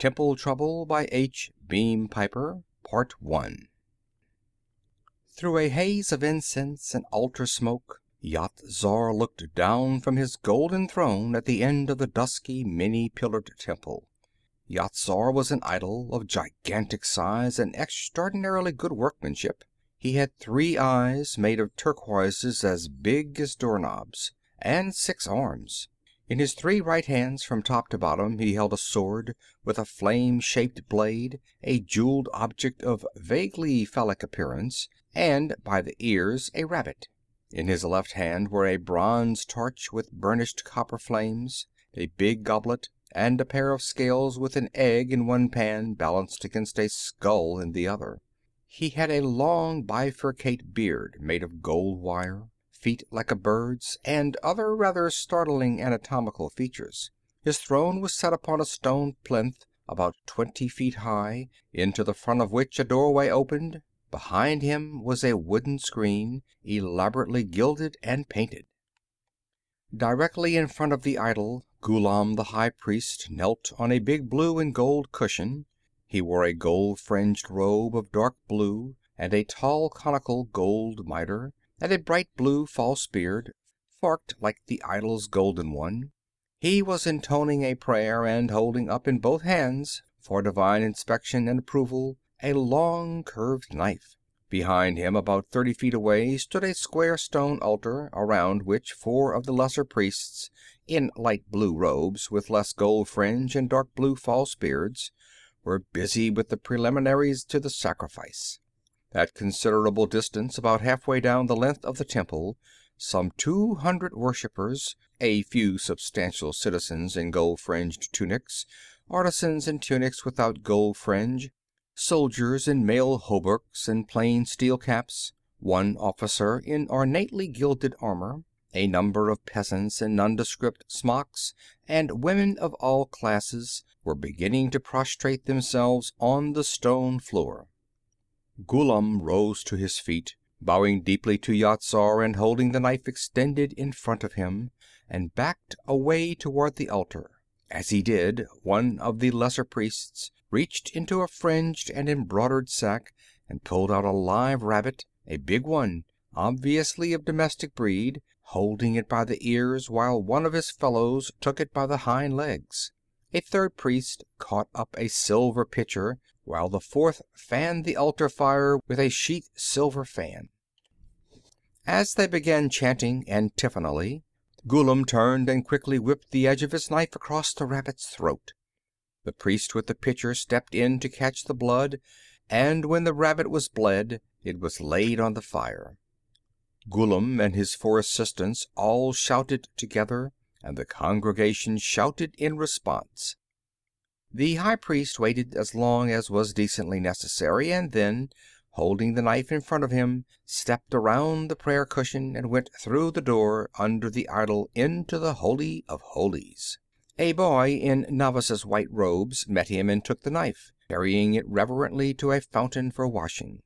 TEMPLE TROUBLE by H. Beam Piper part 1 Through a haze of incense and altar smoke Yat Zar looked down from his golden throne at the end of the dusky, many pillared temple. Yat Zar was an idol, of gigantic size and extraordinarily good workmanship. He had three eyes, made of turquoises as big as doorknobs, and six arms. In his three right hands from top to bottom he held a sword with a flame shaped blade, a jeweled object of vaguely phallic appearance, and by the ears a rabbit. In his left hand were a bronze torch with burnished copper flames, a big goblet, and a pair of scales with an egg in one pan balanced against a skull in the other. He had a long bifurcate beard made of gold wire, feet like a bird's, and other rather startling anatomical features. His throne was set upon a stone plinth about twenty feet high, into the front of which a doorway opened. Behind him was a wooden screen, elaborately gilded and painted. Directly in front of the idol, Ghullam the high priest knelt on a big blue and gold cushion. He wore a gold fringed robe of dark blue, and a tall conical gold miter, and a bright blue false beard, forked like the idol's golden one. He was intoning a prayer and holding up in both hands, for divine inspection and approval, a long curved knife. Behind him, about thirty feet away, stood a square stone altar, around which four of the lesser priests, in light blue robes with less gold fringe and dark blue false beards, were busy with the preliminaries to the sacrifice. At considerable distance, about halfway down the length of the temple, some two hundred worshippers, a few substantial citizens in gold fringed tunics, artisans in tunics without gold fringe, soldiers in mail hauberks and plain steel caps, one officer in ornately gilded armor, a number of peasants in nondescript smocks, and women of all classes, were beginning to prostrate themselves on the stone floor. Ghullam rose to his feet, bowing deeply to Yat Zar and holding the knife extended in front of him, and backed away toward the altar. As he did, one of the lesser priests reached into a fringed and embroidered sack and pulled out a live rabbit, a big one, obviously of domestic breed, holding it by the ears while one of his fellows took it by the hind legs. A third priest caught up a silver pitcher while the fourth fanned the altar fire with a sheet silver fan. As they began chanting antiphonally, Ghullam turned and quickly whipped the edge of his knife across the rabbit's throat. The priest with the pitcher stepped in to catch the blood, and when the rabbit was bled, it was laid on the fire. Ghullam and his four assistants all shouted together, and the congregation shouted in response. The high priest waited as long as was decently necessary, and then, holding the knife in front of him, stepped around the prayer cushion and went through the door under the idol into the Holy of Holies. A boy in novice's white robes met him and took the knife, carrying it reverently to a fountain for washing.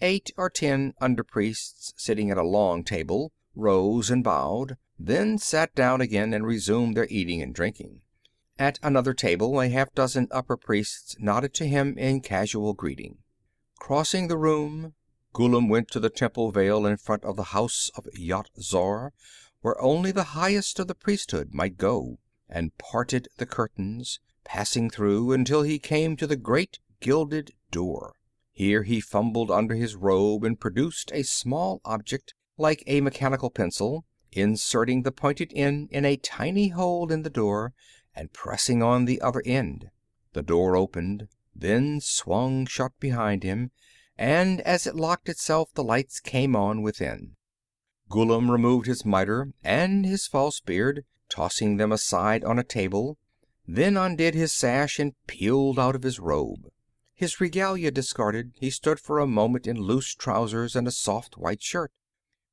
Eight or ten under priests, sitting at a long table, rose and bowed, then sat down again and resumed their eating and drinking. At another table, a half dozen upper priests nodded to him in casual greeting. Crossing the room, Ghullam went to the temple veil in front of the house of Yat Zar, where only the highest of the priesthood might go, and parted the curtains, passing through until he came to the great gilded door. Here he fumbled under his robe and produced a small object like a mechanical pencil, inserting the pointed end in a tiny hole in the door and pressing on the other end. The door opened, then swung shut behind him, and as it locked itself the lights came on within. Ghullam removed his miter and his false beard, tossing them aside on a table, then undid his sash and peeled out of his robe. His regalia discarded, he stood for a moment in loose trousers and a soft white shirt,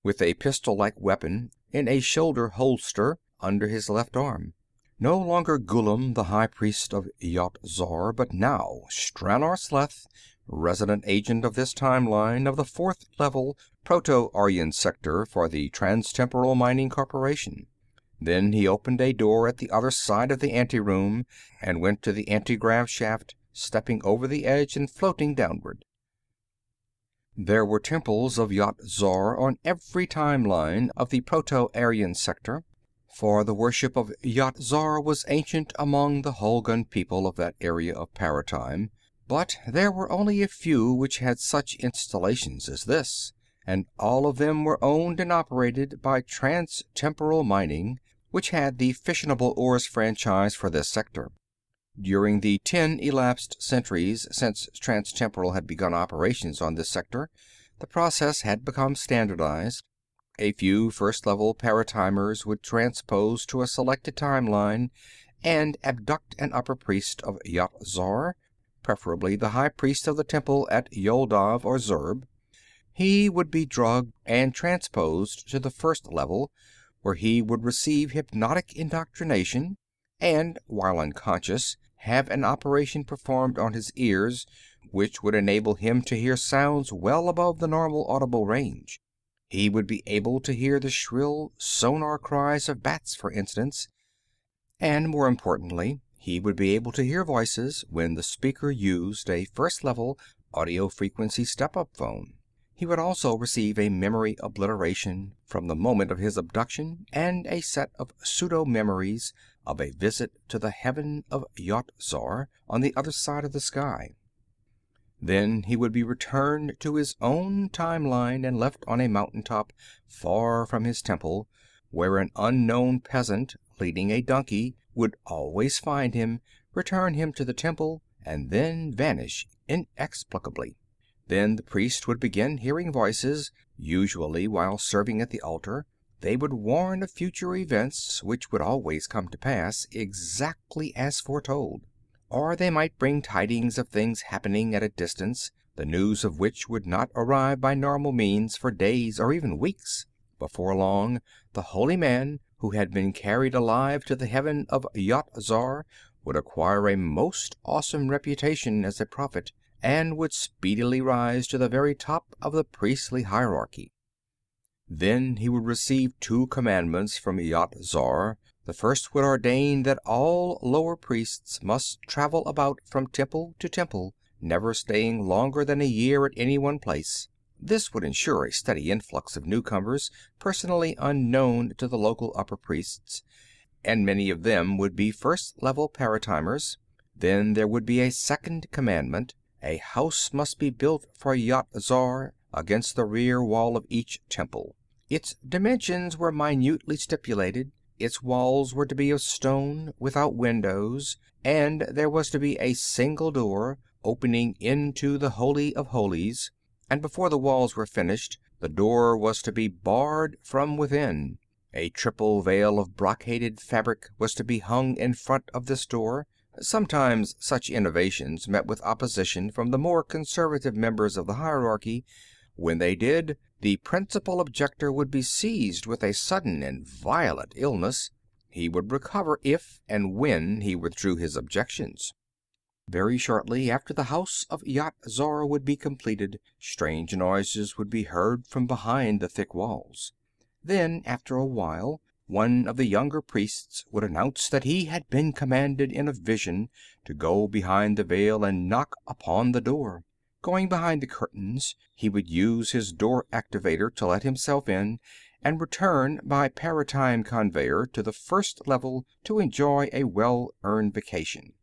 with a pistol-like weapon in a shoulder holster under his left arm. No longer Ghullam, the high priest of Yat Zar, but now Stranor Sleth, resident agent of this timeline of the fourth level Proto-Aryan sector for the Transtemporal Mining Corporation. Then he opened a door at the other side of the anteroom and went to the antigrav shaft, stepping over the edge and floating downward. There were temples of Yat Zar on every time line of the Proto Aryan sector, for the worship of Yat Zar was ancient among the Hulgun people of that area of paratime, but there were only a few which had such installations as this, and all of them were owned and operated by Transtemporal Mining, which had the fissionable ores franchise for this sector. During the ten elapsed centuries since Transtemporal had begun operations on this sector, the process had become standardized. A few First Level paratimers would transpose to a selected timeline and abduct an upper priest of Yat Zar, preferably the high priest of the temple at Yoldav or Zurb. He would be drugged and transposed to the First Level, where he would receive hypnotic indoctrination and, while unconscious, have an operation performed on his ears which would enable him to hear sounds well above the normal audible range. He would be able to hear the shrill sonar cries of bats, for instance, and more importantly, he would be able to hear voices when the speaker used a first level audio frequency step up phone. He would also receive a memory obliteration from the moment of his abduction and a set of pseudo memories of a visit to the heaven of Yat Zar on the other side of the sky. Then he would be returned to his own time line and left on a mountaintop far from his temple, where an unknown peasant leading a donkey would always find him, return him to the temple, and then vanish inexplicably. Then the priest would begin hearing voices, usually while serving at the altar. They would warn of future events, which would always come to pass exactly as foretold. Or they might bring tidings of things happening at a distance, the news of which would not arrive by normal means for days or even weeks. Before long, the holy man who had been carried alive to the heaven of Yat Zar would acquire a most awesome reputation as a prophet and would speedily rise to the very top of the priestly hierarchy. Then he would receive two commandments from Yat Zar. The first would ordain that all lower priests must travel about from temple to temple, never staying longer than a year at any one place. This would ensure a steady influx of newcomers personally unknown to the local upper priests, and many of them would be first level paratimers. Then there would be a second commandment a house must be built for Yat Zar against the rear wall of each temple. Its dimensions were minutely stipulated. Its walls were to be of stone, without windows, and there was to be a single door opening into the Holy of Holies, and before the walls were finished, the door was to be barred from within. A triple veil of brocaded fabric was to be hung in front of this door, Sometimes such innovations met with opposition from the more conservative members of the hierarchy. When they did, the principal objector would be seized with a sudden and violent illness. He would recover if and when he withdrew his objections. Very shortly after the house of Yat Zar would be completed, strange noises would be heard from behind the thick walls. Then, after a while, one of the younger priests would announce that he had been commanded in a vision to go behind the veil and knock upon the door. Going behind the curtains, he would use his door activator to let himself in and return by paratime conveyor to the first level to enjoy a well earned vacation.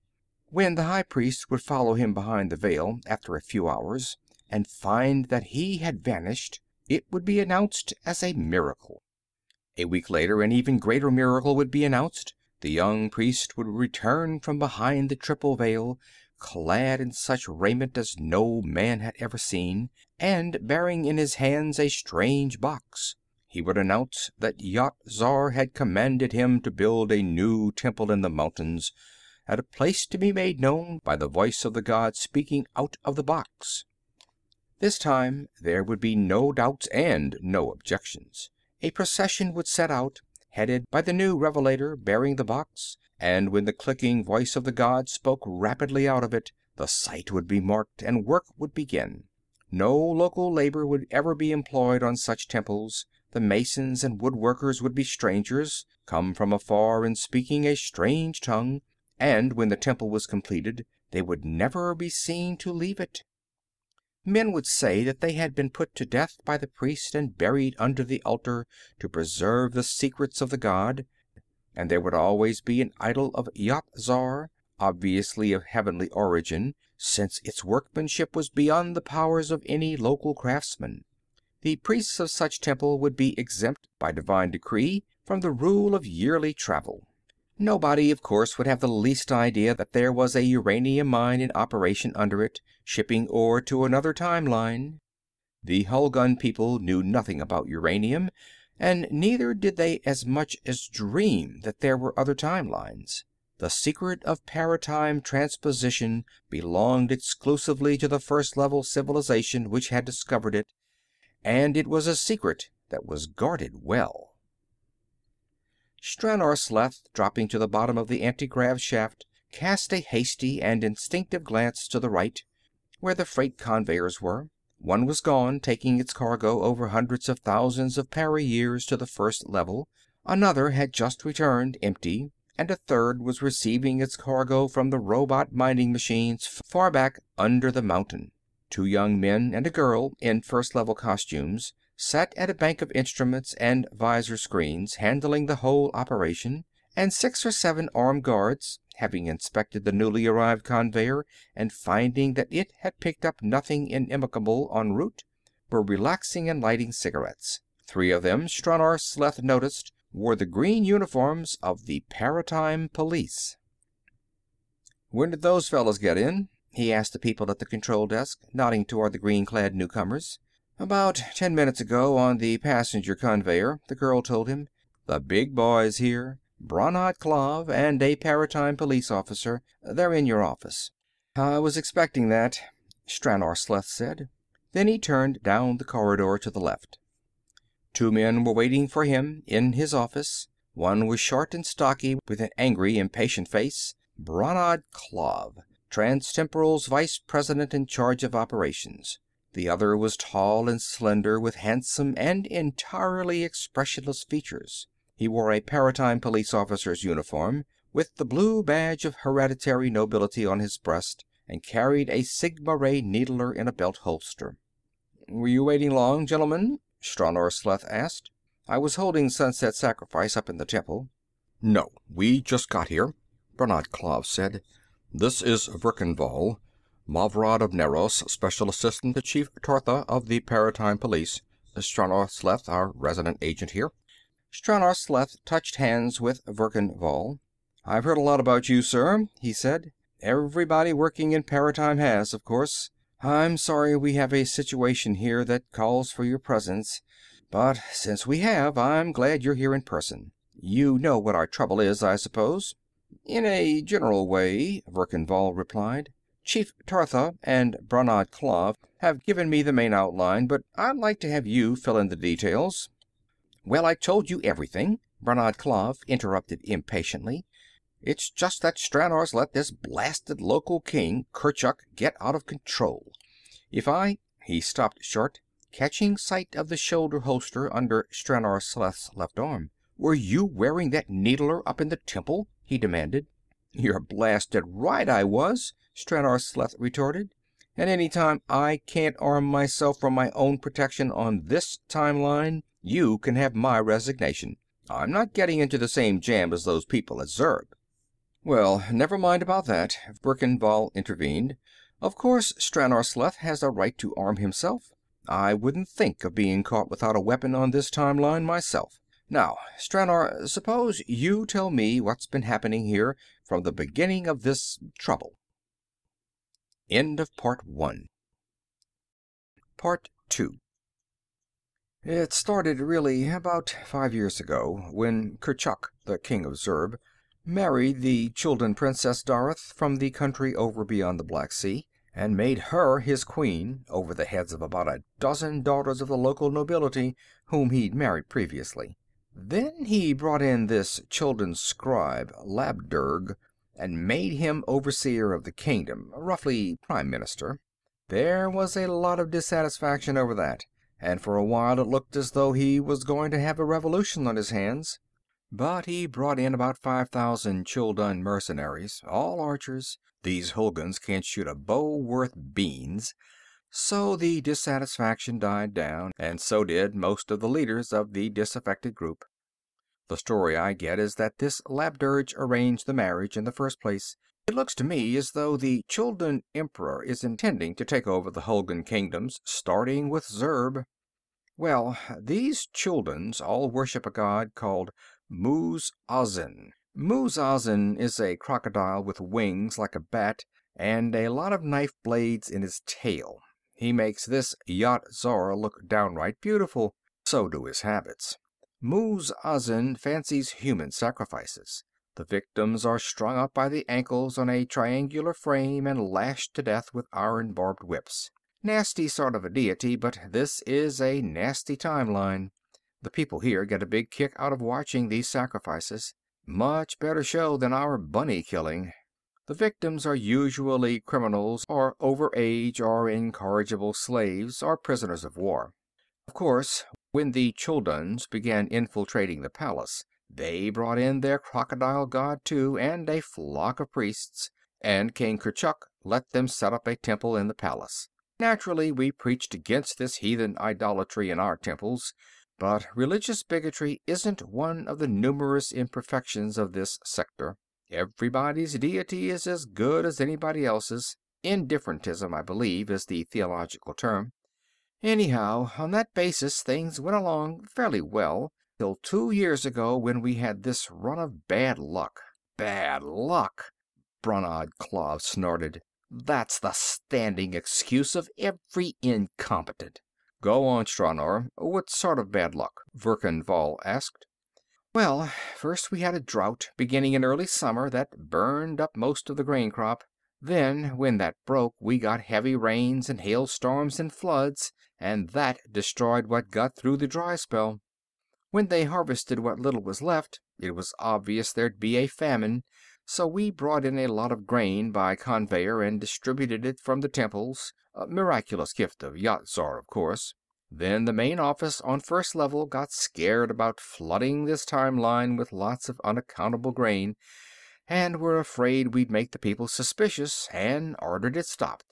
When the high priest would follow him behind the veil, after a few hours, and find that he had vanished, it would be announced as a miracle. A week later an even greater miracle would be announced. The young priest would return from behind the triple veil, clad in such raiment as no man had ever seen, and bearing in his hands a strange box. He would announce that Yat Zar had commanded him to build a new temple in the mountains, at a place to be made known by the voice of the god speaking out of the box. This time there would be no doubts and no objections a procession would set out, headed by the new revelator bearing the box, and when the clicking voice of the god spoke rapidly out of it, the site would be marked and work would begin. No local labor would ever be employed on such temples. The masons and woodworkers would be strangers, come from afar and speaking a strange tongue, and when the temple was completed they would never be seen to leave it. Men would say that they had been put to death by the priest and buried under the altar to preserve the secrets of the god, and there would always be an idol of Yat Zar, obviously of heavenly origin, since its workmanship was beyond the powers of any local craftsman. The priests of such temple would be exempt, by divine decree, from the rule of yearly travel. Nobody, of course, would have the least idea that there was a uranium mine in operation under it, shipping ore to another time line. The Hulgun people knew nothing about uranium, and neither did they as much as dream that there were other time lines. The secret of paratime transposition belonged exclusively to the First Level civilization which had discovered it, and it was a secret that was guarded well. Stranor Sleth, dropping to the bottom of the antigrav shaft, cast a hasty and instinctive glance to the right, where the freight conveyors were. One was gone, taking its cargo over hundreds of thousands of para years to the First Level. Another had just returned, empty, and a third was receiving its cargo from the robot mining machines far back under the mountain. Two young men and a girl in First Level costumes sat at a bank of instruments and visor screens, handling the whole operation, and six or seven armed guards, having inspected the newly arrived conveyer and finding that it had picked up nothing inimical en route, were relaxing and lighting cigarettes. Three of them, Stranor Sleth noticed, wore the green uniforms of the Paratime Police. "When did those fellows get in?" he asked the people at the control desk, nodding toward the green clad newcomers. "About ten minutes ago, on the passenger conveyer," the girl told him. "The big boys here. Brannad Klav and a Paratime Police officer. They're in your office." "I was expecting that," Stranor Sleth said. Then he turned down the corridor to the left. Two men were waiting for him in his office. One was short and stocky, with an angry, impatient face. Brannad Klav, Transtemporal's vice president in charge of operations. The other was tall and slender, with handsome and entirely expressionless features. He wore a Paratime Police officer's uniform, with the blue badge of hereditary nobility on his breast, and carried a sigma ray needler in a belt holster. "Were you waiting long, gentlemen?" Stranor Sleth asked. "I was holding Sunset Sacrifice up in the temple." "No, we just got here," Brannad Klav said. "This is Verkan Vall. Mavrad of Nerros, Special Assistant to Chief Tortha of the Paratime Police. Stranor Sleth, our resident agent here." Stranor Sleth touched hands with Verkan Vall. "I've heard a lot about you, sir," he said. "Everybody working in Paratime has, of course. I'm sorry we have a situation here that calls for your presence, but since we have, I'm glad you're here in person. You know what our trouble is, I suppose?" "In a general way," Verkan Vall replied. Chief Tortha and Brannad Klav have given me the main outline, but I'd like to have you fill in the details." "Well, I told you everything," Brannad Klav interrupted impatiently. "It's just that Stranor's let this blasted local king, Kurchuk, get out of control. If I He stopped short, catching sight of the shoulder holster under Stranor Sleth's left arm. "Were you wearing that needler up in the temple?" he demanded. "You're blasted right I was!" Stranor Sleth retorted. "And any time I can't arm myself for my own protection on this time line, you can have my resignation. I'm not getting into the same jam as those people at Zurb." "Well, never mind about that," Verkan Vall intervened. "Of course Stranor Sleth has a right to arm himself. I wouldn't think of being caught without a weapon on this time line, myself. Now, Stranor, suppose you tell me what's been happening here from the beginning of this trouble." End of Part One. Part Two. It started, really, about five years ago, when Kurchuk, the King of Zurb, married the Chuldun Princess Dareth from the country over beyond the Black Sea, and made her his queen, over the heads of about a dozen daughters of the local nobility whom he'd married previously. Then he brought in this Chuldun scribe, Labdurg, and made him overseer of the kingdom, roughly prime minister. There was a lot of dissatisfaction over that, and for a while it looked as though he was going to have a revolution on his hands. But he brought in about five thousand Chuldun mercenaries, all archers. These Hulguns can't shoot a bow worth beans. So the dissatisfaction died down, and so did most of the leaders of the disaffected group. The story I get is that this Labdurg arranged the marriage in the first place. It looks to me as though the Chuldun emperor is intending to take over the Hulgun kingdoms, starting with Zurb. Well, these Chulduns all worship a god called Muz Azin. Muz Azin is a crocodile with wings like a bat and a lot of knife blades in his tail. He makes this Yat Zar look downright beautiful. So do his habits. Muz Azin fancies human sacrifices. The victims are strung up by the ankles on a triangular frame and lashed to death with iron barbed whips. Nasty sort of a deity, but this is a nasty timeline. The people here get a big kick out of watching these sacrifices. Much better show than our bunny killing. The victims are usually criminals or overage or incorrigible slaves or prisoners of war. Of course, when the Chulduns began infiltrating the palace, they brought in their crocodile god too, and a flock of priests, and King Kurchuk let them set up a temple in the palace. Naturally, we preached against this heathen idolatry in our temples, but religious bigotry isn't one of the numerous imperfections of this sector. Everybody's deity is as good as anybody else's. Indifferentism, I believe, is the theological term. Anyhow, on that basis, things went along fairly well till two years ago when we had this run of bad luck. Bad luck! Brannad Klav snorted. That's the standing excuse of every incompetent. Go on, Stranor. What sort of bad luck? Verkan Vall asked. Well, first we had a drought beginning in early summer that burned up most of the grain crop. Then, when that broke, we got heavy rains and hailstorms and floods, and that destroyed what got through the dry spell. When they harvested what little was left, it was obvious there'd be a famine, so we brought in a lot of grain by conveyor and distributed it from the temples. A miraculous gift of Yat Zar, of course. Then the main office on first level got scared about flooding this timeline with lots of unaccountable grain and were afraid we'd make the people suspicious and ordered it stopped.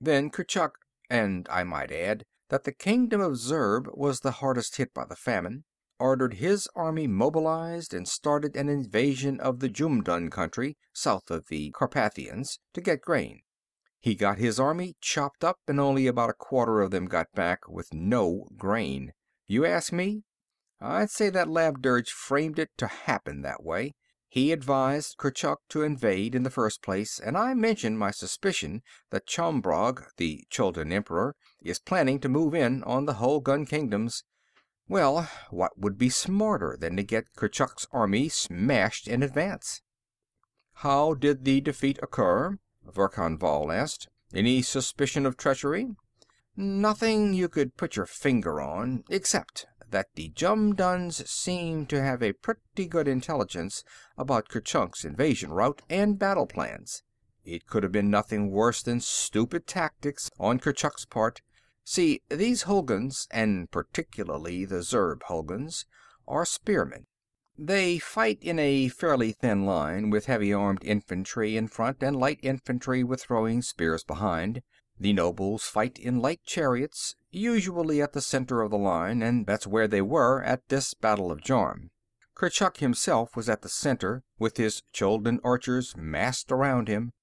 Then Kurchuk, and I might add that the kingdom of Zurb was the hardest hit by the famine, ordered his army mobilized and started an invasion of the Jumdun country, south of the Carpathians, to get grain. He got his army chopped up, and only about a quarter of them got back with no grain. You ask me? I'd say that Labdurg framed it to happen that way. He advised Kurchuk to invade in the first place, and I mentioned my suspicion that Chombrog, the Chuldun emperor, is planning to move in on the Hulgun kingdoms. Well, what would be smarter than to get Kurchuk's army smashed in advance? How did the defeat occur? Verkan Vall asked. Any suspicion of treachery? Nothing you could put your finger on, except that the Jumduns seem to have a pretty good intelligence about Kurchuk's invasion route and battle plans. It could have been nothing worse than stupid tactics on Kurchuk's part. See, these Hulguns, and particularly the Zurb Hulguns, are spearmen. They fight in a fairly thin line, with heavy armed infantry in front and light infantry with throwing spears behind. The nobles fight in light chariots, usually at the center of the line, and that's where they were at this Battle of Jorm. Kurchuk himself was at the center, with his Chuldun archers massed around him.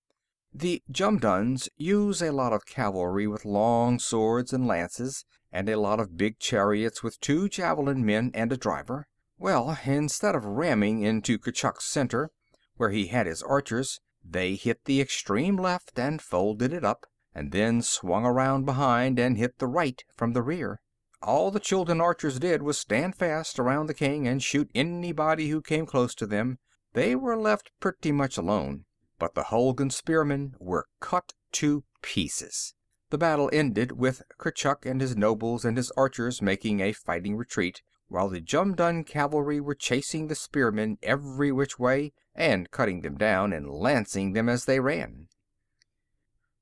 The Jumduns use a lot of cavalry with long swords and lances, and a lot of big chariots with two javelin men and a driver. Well, instead of ramming into Kurchuk's center, where he had his archers, they hit the extreme left and folded it up, and then swung around behind and hit the right from the rear. All the Chuldun archers did was stand fast around the king and shoot anybody who came close to them. They were left pretty much alone. But the Hulgun spearmen were cut to pieces. The battle ended with Kurchuk and his nobles and his archers making a fighting retreat, while the Jumdun cavalry were chasing the spearmen every which way and cutting them down and lancing them as they ran.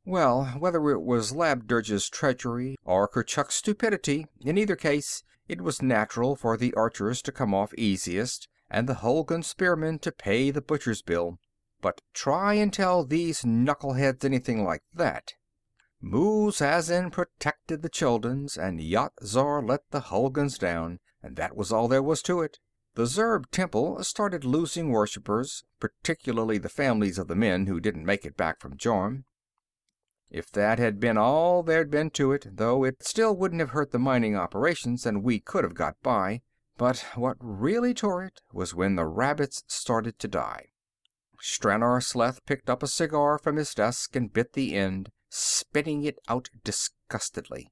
Well, whether it was Labdurg's treachery or Kurchuk's stupidity, in either case it was natural for the archers to come off easiest and the Hulgun spearmen to pay the butcher's bill. But try and tell these knuckleheads anything like that. Muz protected the Chulduns, and Yat Zar let the Hulguns down, and that was all there was to it. The Zurb temple started losing worshippers, particularly the families of the men who didn't make it back from Jorm. If that had been all there'd been to it, though, it still wouldn't have hurt the mining operations, and we could have got by. But what really tore it was when the rabbits started to die. Stranor Sleth picked up a cigar from his desk and bit the end, spitting it out disgustedly.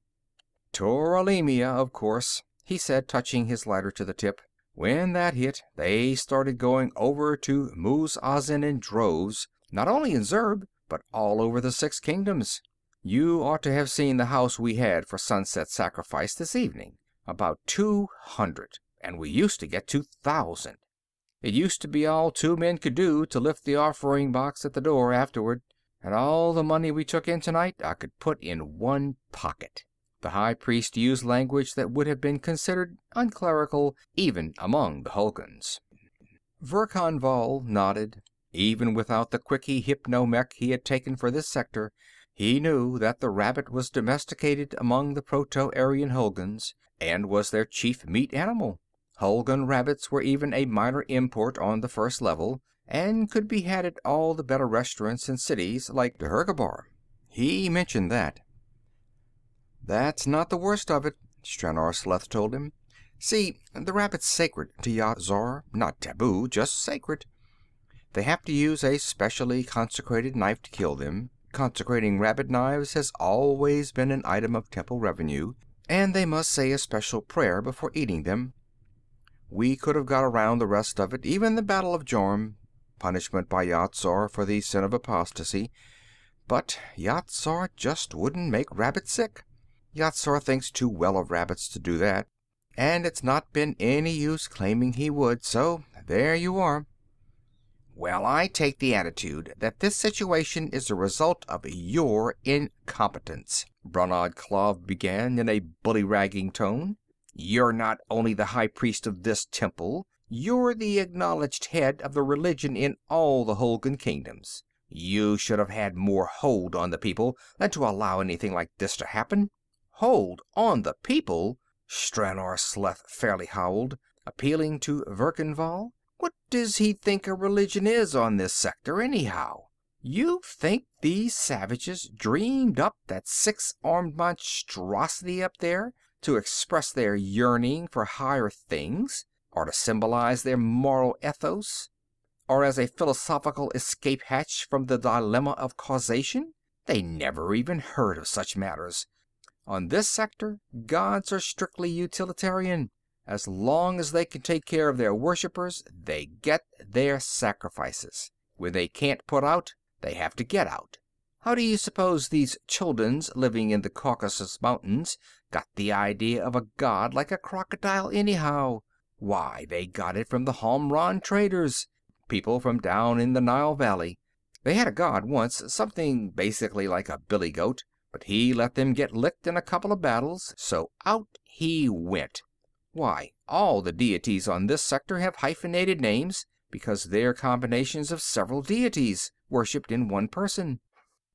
Tularemia, of course, he said, touching his lighter to the tip. When that hit, they started going over to Muz Azin in droves, not only in Zurb, but all over the Six Kingdoms. You ought to have seen the house we had for sunset sacrifice this evening. About two hundred, and we used to get two thousand. It used to be all two men could do to lift the offering box at the door afterward. And all the money we took in tonight I could put in one pocket. The high priest used language that would have been considered unclerical even among the Hulguns. Verkan Vall nodded. Even without the quickie hypno-mech he had taken for this sector, he knew that the rabbit was domesticated among the Proto-Aryan Hulguns and was their chief meat animal. Hulgun rabbits were even a minor import on the First Level, and could be had at all the better restaurants in cities like Dhergabar. He mentioned that. That's not the worst of it, Stranor Sleth told him. See, the rabbit's sacred to Yat Zar. Not taboo, just sacred. They have to use a specially consecrated knife to kill them. Consecrating rabbit knives has always been an item of temple revenue, and they must say a special prayer before eating them. We could have got around the rest of it, even the Battle of Jorm, punishment by Yat Zar for the sin of apostasy. But Yat Zar just wouldn't make rabbits sick. Yat Zar thinks too well of rabbits to do that, and it's not been any use claiming he would, so there you are. Well, I take the attitude that this situation is a result of your incompetence, Brannad Klav began in a bully-ragging tone. You're not only the high priest of this temple, you're the acknowledged head of the religion in all the Hulgun kingdoms. You should have had more hold on the people than to allow anything like this to happen. Hold on the people? Stranor Sleth fairly howled, appealing to Verkan Vall. What does he think a religion is on this sector, anyhow? You think these savages dreamed up that six-armed monstrosity up there to express their yearning for higher things? or to symbolize their moral ethos, or as a philosophical escape hatch from the dilemma of causation? They never even heard of such matters. On this sector, gods are strictly utilitarian. As long as they can take care of their worshippers, they get their sacrifices. When they can't put out, they have to get out. How do you suppose these Chulduns living in the Caucasus Mountains got the idea of a god like a crocodile, anyhow? Why, they got it from the Homran traders, people from down in the Nile Valley. They had a god once, something basically like a billy goat, but he let them get licked in a couple of battles, so out he went. Why, all the deities on this sector have hyphenated names because they're combinations of several deities, worshipped in one person.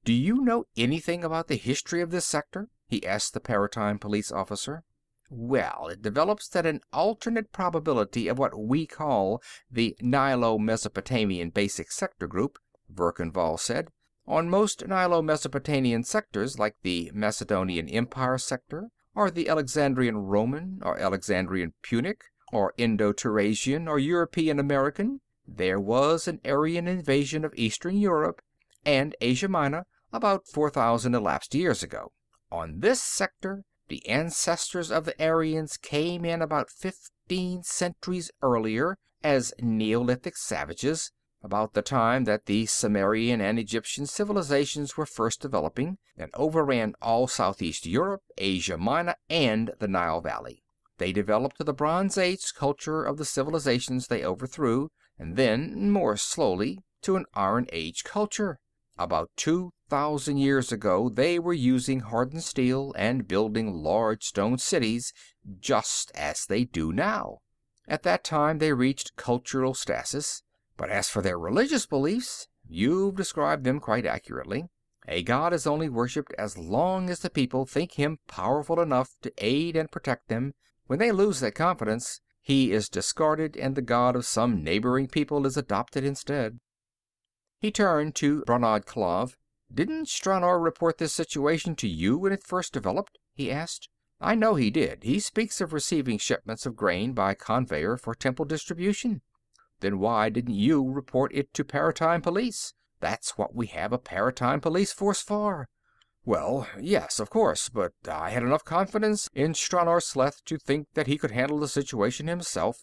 Do you know anything about the history of this sector? He asked the Paratime Police officer. Well, it develops that an alternate probability of what we call the Nilo-Mesopotamian Basic Sector Group, Verkan Vall said. On most Nilo-Mesopotamian sectors, like the Macedonian Empire sector, or the Alexandrian Roman, or Alexandrian Punic, or Indo-Turanian, or European American, there was an Aryan invasion of Eastern Europe and Asia Minor about 4,000 elapsed years ago. On this sector, the ancestors of the Aryans came in about fifteen centuries earlier as Neolithic savages, about the time that the Sumerian and Egyptian civilizations were first developing, and overran all southeast Europe, Asia Minor, and the Nile Valley. They developed to the Bronze Age culture of the civilizations they overthrew, and then, more slowly, to an Iron Age culture. About two thousand years ago they were using hardened steel and building large stone cities just as they do now. At that time they reached cultural stasis. But as for their religious beliefs, you've described them quite accurately. A god is only worshipped as long as the people think him powerful enough to aid and protect them. When they lose that confidence, he is discarded and the god of some neighboring people is adopted instead. He turned to Brannad Klav. "Didn't Stranor report this situation to you when it first developed?" he asked. "I know he did. He speaks of receiving shipments of grain by conveyer for temple distribution. Then why didn't you report it to Paratime Police? That's what we have a Paratime Police force for." "Well, yes, of course, but I had enough confidence in Stranor Sleth to think that he could handle the situation himself.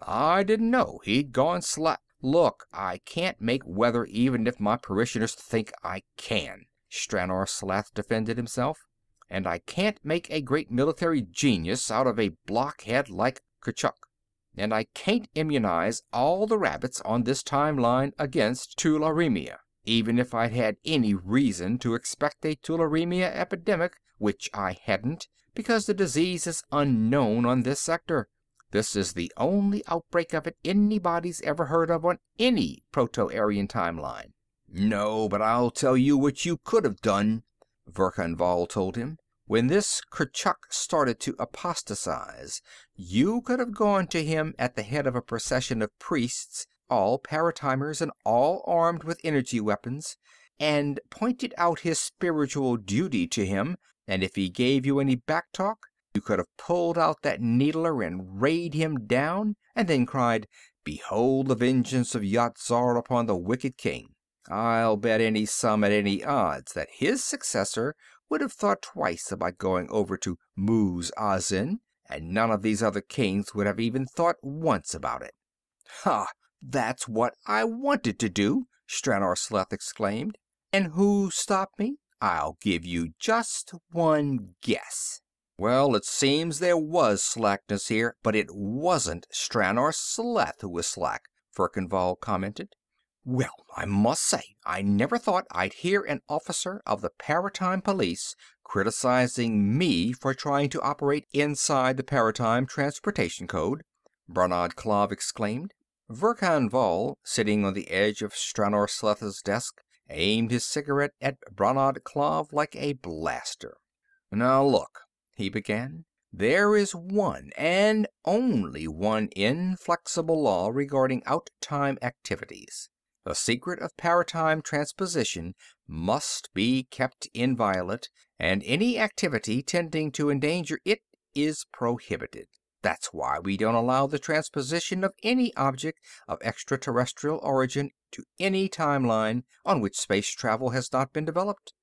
I didn't know he'd gone sla "Look, I can't make weather even if my parishioners think I can," Stranor Sleth defended himself. "And I can't make a great military genius out of a blockhead like Kurchuk. And I can't immunize all the rabbits on this time line against tularemia, even if I'd had any reason to expect a tularemia epidemic, which I hadn't, because the disease is unknown on this sector. This is the only outbreak of it anybody's ever heard of on any Proto Aryan time line." "No, but I'll tell you what you could have done," Verkan Vall told him. When this Kurchuk started to apostatize, you could have gone to him at the head of a procession of priests, all paratimers and all armed with energy weapons, and pointed out his spiritual duty to him, and if he gave you any back talk, you could have pulled out that needler and rayed him down, and then cried, Behold the vengeance of Yat Zar upon the wicked king. I'll bet any sum at any odds that his successor would have thought twice about going over to Muz Azin, and none of these other kings would have even thought once about it. "Ha! That's what I wanted to do!" Stranor Sleth exclaimed. "And who stopped me? I'll give you just one guess." "Well, it seems there was slackness here, but it wasn't Stranor Sleth who was slack," Verkan Vall commented. Well, I must say I never thought I'd hear an officer of the Paratime Police criticizing me for trying to operate inside the Paratime Transportation Code, Brannad Klav exclaimed. Verkan Vall, sitting on the edge of Stranor Sleth's desk, aimed his cigarette at Brannad Klav like a blaster. "Now look," he began. There is one, and only one, inflexible law regarding outtime activities. The secret of paratime transposition must be kept inviolate, and any activity tending to endanger it is prohibited. That's why we don't allow the transposition of any object of extraterrestrial origin to any time line on which space travel has not been developed.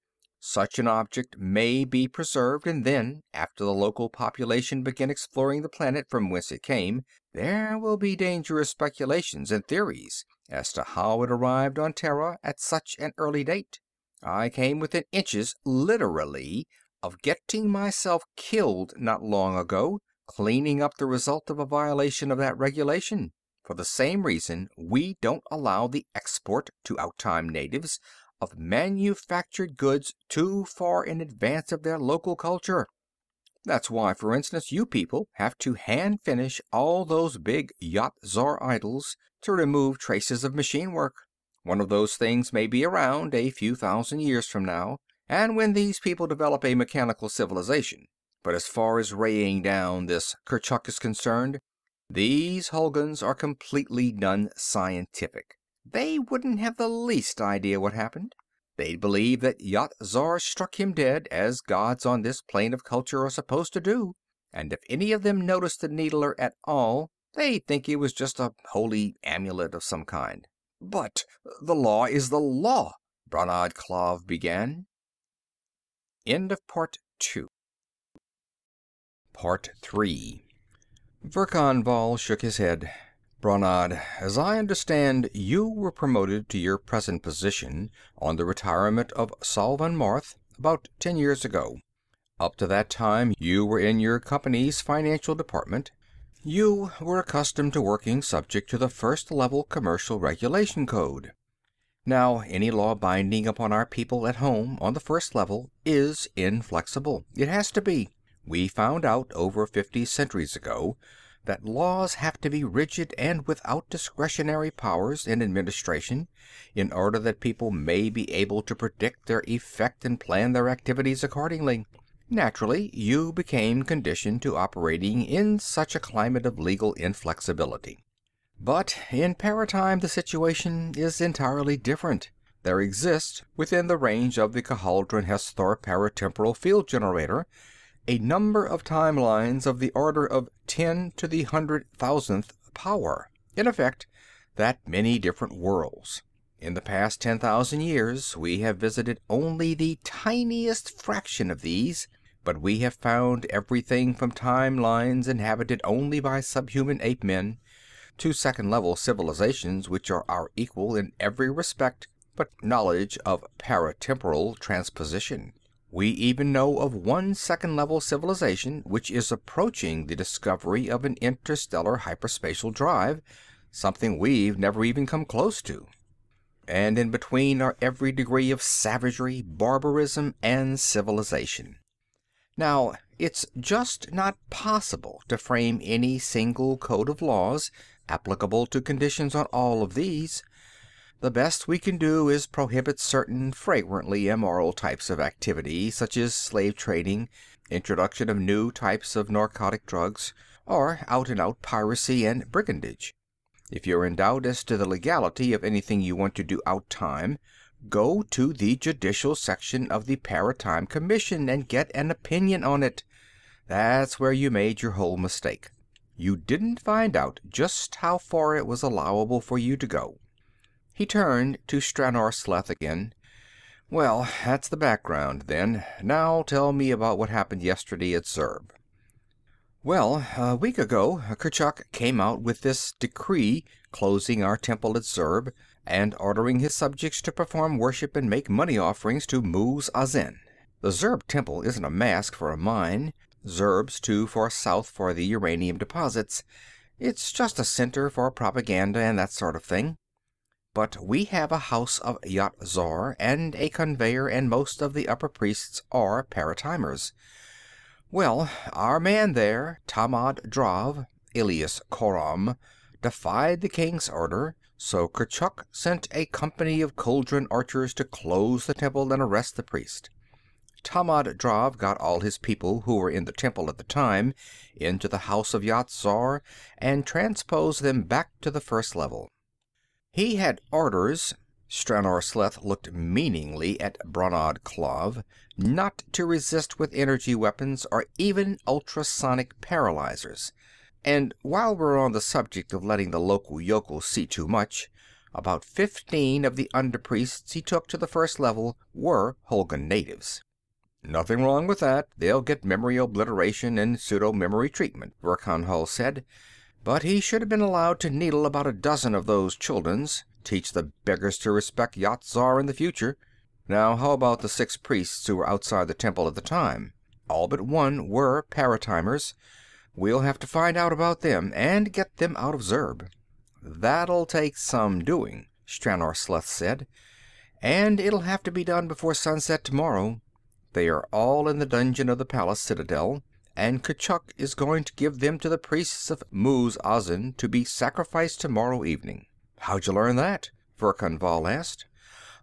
Such an object may be preserved, and then, after the local population begin exploring the planet from whence it came, there will be dangerous speculations and theories as to how it arrived on Terra at such an early date. I came within inches, literally, of getting myself killed not long ago, cleaning up the result of a violation of that regulation. For the same reason, we don't allow the export to outtime natives of manufactured goods too far in advance of their local culture. That's why, for instance, you people have to hand finish all those big Yat Zar idols to remove traces of machine work. One of those things may be around a few thousand years from now, and when these people develop a mechanical civilization. But as far as raying down this Kurchuk is concerned, these Hulguns are completely non-scientific. They wouldn't have the least idea what happened. They'd believe that Yat Zar struck him dead, as gods on this plane of culture are supposed to do. And if any of them noticed the needler at all, They'd think it was just a holy amulet of some kind. "But the law is the law," Brannad Klav began. End of Part Two. Part Three. Verkan Vall shook his head. Brannad, as I understand, you were promoted to your present position on the retirement of Salvan Marth about ten years ago. Up to that time you were in your company's financial department. You were accustomed to working subject to the First Level Commercial Regulation Code. Now, any law binding upon our people at home on the First Level is inflexible. It has to be. We found out over fifty centuries ago that laws have to be rigid and without discretionary powers in administration in order that people may be able to predict their effect and plan their activities accordingly. Naturally, you became conditioned to operating in such a climate of legal inflexibility. But in paratime the situation is entirely different. There exists, within the range of the Ghaldron Hesthor paratemporal field generator, a number of time lines of the order of 10 to the hundred thousandth power. In effect, that many different worlds. In the past 10,000 years, we have visited only the tiniest fraction of these, but we have found everything from time lines inhabited only by subhuman ape men to second level civilizations which are our equal in every respect but knowledge of paratemporal transposition. We even know of one second level civilization which is approaching the discovery of an interstellar hyperspatial drive, something we've never even come close to. And in between are every degree of savagery, barbarism, and civilization. Now, it's just not possible to frame any single code of laws applicable to conditions on all of these. The best we can do is prohibit certain flagrantly immoral types of activity, such as slave trading, introduction of new types of narcotic drugs, or out and out piracy and brigandage. If you're in doubt as to the legality of anything you want to do out time, go to the Judicial Section of the Paratime Commission and get an opinion on it. That's where you made your whole mistake. You didn't find out just how far it was allowable for you to go. He turned to Stranor Sleth again. Well, that's the background, then. Now tell me about what happened yesterday at Zurb. Well, a week ago, Kurchuk came out with this decree closing our temple at Zurb and ordering his subjects to perform worship and make money offerings to Muz Azin. The Zurb temple isn't a mask for a mine. Zurb's too far south for the uranium deposits. It's just a center for propaganda and that sort of thing. But we have a house of Yat Zar and a conveyor and most of the upper priests are paratimers. Well, our man there, Tammand Drav, alias Khoram, defied the king's order, so Kurchuk sent a company of Chuldun archers to close the temple and arrest the priest. Tammand Drav got all his people who were in the temple at the time into the house of Yat Zar and transposed them back to the first level. He had orders Stranor Sleth looked meaningly at Brannad Klav not to resist with energy weapons or even ultrasonic paralyzers. And while we're on the subject of letting the local yokels see too much, about fifteen of the underpriests he took to the first level were Hulgun natives. "Nothing wrong with that. They'll get memory obliteration and pseudo-memory treatment," Verkan Vall said. "But he should have been allowed to needle about a dozen of those Chulduns. Teach the beggars to respect Yat Zar in the future. Now how about the six priests who were outside the temple at the time? All but one were paratimers. We'll have to find out about them, and get them out of Zurb." "That'll take some doing," Stranor Sleth said. "And it'll have to be done before sunset tomorrow. They are all in the dungeon of the palace citadel, and Kurchuk is going to give them to the priests of Muz Azin to be sacrificed tomorrow evening." "How'd you learn that?" Verkan Vall asked.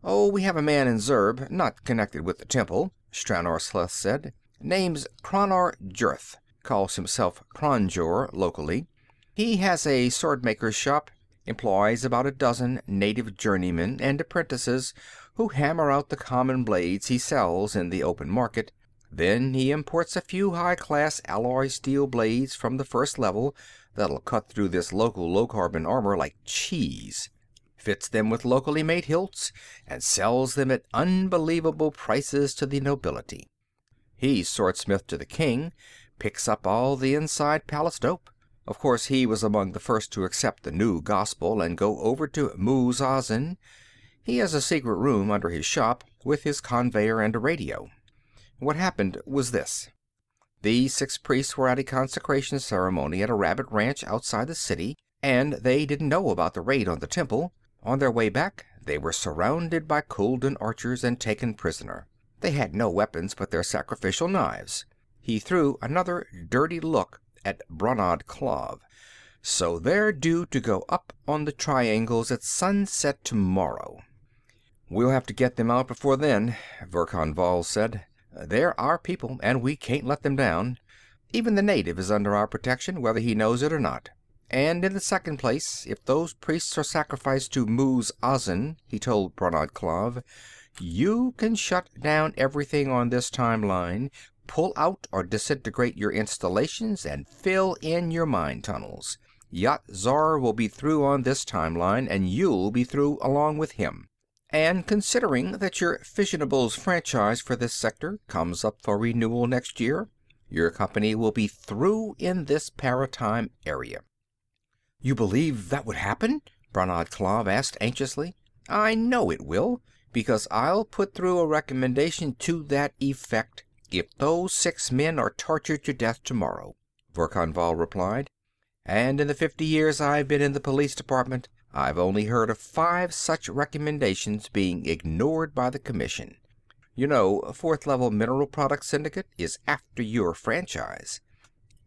"Oh, we have a man in Zurb, not connected with the temple," Stranor Sleth said. "Name's Crannar Jurth. Calls himself Kranjur, locally. He has a swordmaker's shop. Employs about a dozen native journeymen and apprentices who hammer out the common blades he sells in the open market. Then he imports a few high-class alloy steel blades from the first level that'll cut through this local low-carbon armor like cheese. Fits them with locally made hilts and sells them at unbelievable prices to the nobility. He's swordsmith to the king, picks up all the inside palace dope. Of course, he was among the first to accept the new gospel and go over to Muz Azin he has a secret room under his shop, with his conveyor and a radio. What happened was this. These six priests were at a consecration ceremony at a rabbit ranch outside the city, and they didn't know about the raid on the temple. On their way back, they were surrounded by Chuldun archers and taken prisoner. They had no weapons but their sacrificial knives. He threw another dirty look at Brannad Klav. So they're due to go up on the triangles at sunset tomorrow." "We'll have to get them out before then," Verkan Vall said. "They're our people, and we can't let them down. Even the native is under our protection, whether he knows it or not. And in the second place, if those priests are sacrificed to Muz Azin," he told Brannad Klav, "you can shut down everything on this time line, pull out or disintegrate your installations, and fill in your mine tunnels. Yat Zar will be through on this time line, and you'll be through along with him. And considering that your Fissionables franchise for this sector comes up for renewal next year, your company will be through in this paratime area." "You believe that would happen?" Brannad Klav asked anxiously. "I know it will, because I'll put through a recommendation to that effect if those six men are tortured to death tomorrow," Verkan Vall replied. "And in the fifty years I've been in the police department, I've only heard of five such recommendations being ignored by the Commission. You know, Fourth Level Mineral Products Syndicate is after your franchise.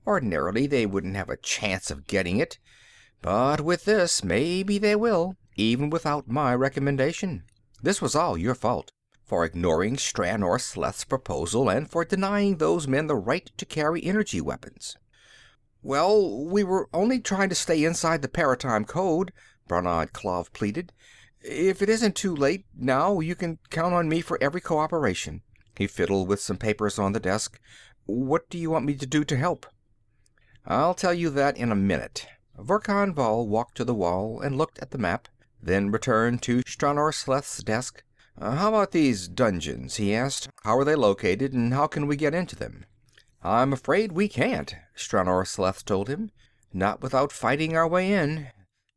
Ordinarily, they wouldn't have a chance of getting it, but with this, maybe they will, even without my recommendation. This was all your fault, for ignoring Stranor Sleth's proposal and for denying those men the right to carry energy weapons." "Well, we were only trying to stay inside the paratime code," Brannad Klav pleaded. "If it isn't too late, now, you can count on me for every cooperation." He fiddled with some papers on the desk. "What do you want me to do to help?" "I'll tell you that in a minute." Verkan Vall walked to the wall and looked at the map, then returned to Stranor Sleth's desk. Uh, "How about these dungeons?" he asked. "How are they located, and how can we get into them?" "I'm afraid we can't," Stranor Sleth told him. "Not without fighting our way in.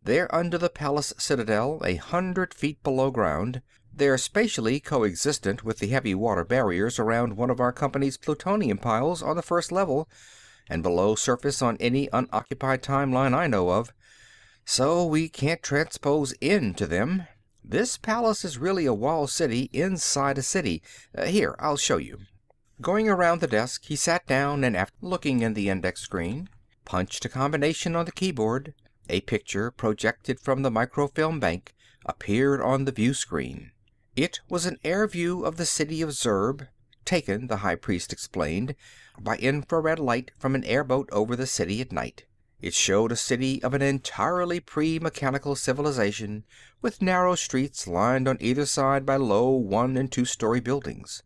They're under the palace citadel, a hundred feet below ground. They're spatially coexistent with the heavy water barriers around one of our company's plutonium piles on the first level, and below surface on any unoccupied timeline I know of. So we can't transpose into them. This palace is really a walled city inside a city. Uh, here, I'll show you." Going around the desk, he sat down and, after looking in the index screen, punched a combination on the keyboard. A picture, projected from the microfilm bank, appeared on the view screen. It was an air view of the city of Zurb, taken, the high priest explained, by infrared light from an airboat over the city at night. It showed a city of an entirely pre mechanical civilization, with narrow streets lined on either side by low one and two story buildings.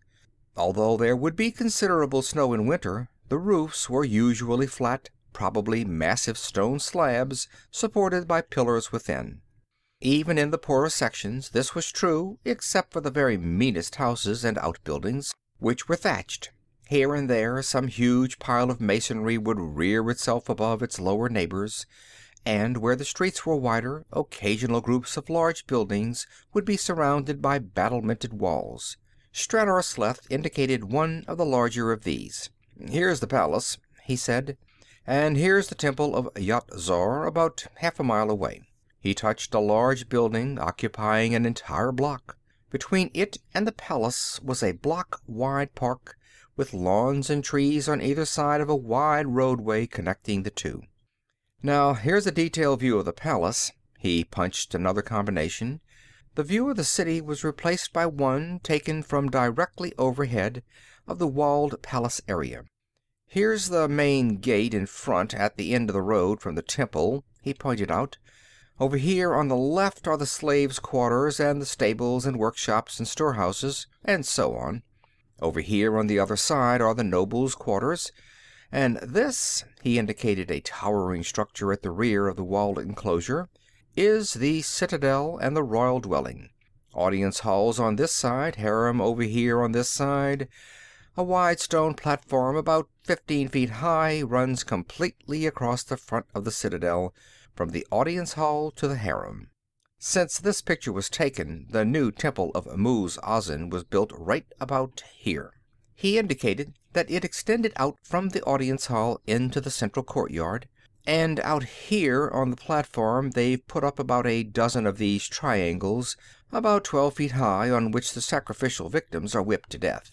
Although there would be considerable snow in winter, the roofs were usually flat probably massive stone slabs supported by pillars within. Even in the poorer sections this was true, except for the very meanest houses and outbuildings, which were thatched. Here and there some huge pile of masonry would rear itself above its lower neighbors, and where the streets were wider, occasional groups of large buildings would be surrounded by battlemented walls. Stranor Sleth indicated one of the larger of these. "Here's the palace," he said. And here's the temple of Yat Zar, about half a mile away. He touched a large building occupying an entire block. Between it and the palace was a block wide park, with lawns and trees on either side of a wide roadway connecting the two. Now, here's a detailed view of the palace. He punched another combination. The view of the city was replaced by one taken from directly overhead of the walled palace area. "Here's the main gate in front, at the end of the road from the temple," he pointed out. "Over here on the left are the slaves' quarters, and the stables and workshops and storehouses, and so on. Over here on the other side are the nobles' quarters. And this," he indicated a towering structure at the rear of the walled enclosure, "is the citadel and the royal dwelling. Audience halls on this side, harem over here on this side. A wide stone platform, about fifteen feet high, runs completely across the front of the citadel, from the audience hall to the harem. Since this picture was taken, the new temple of Muz Azin was built right about here." He indicated that it extended out from the audience hall into the central courtyard. "And out here on the platform they've put up about a dozen of these triangles, about twelve feet high, on which the sacrificial victims are whipped to death.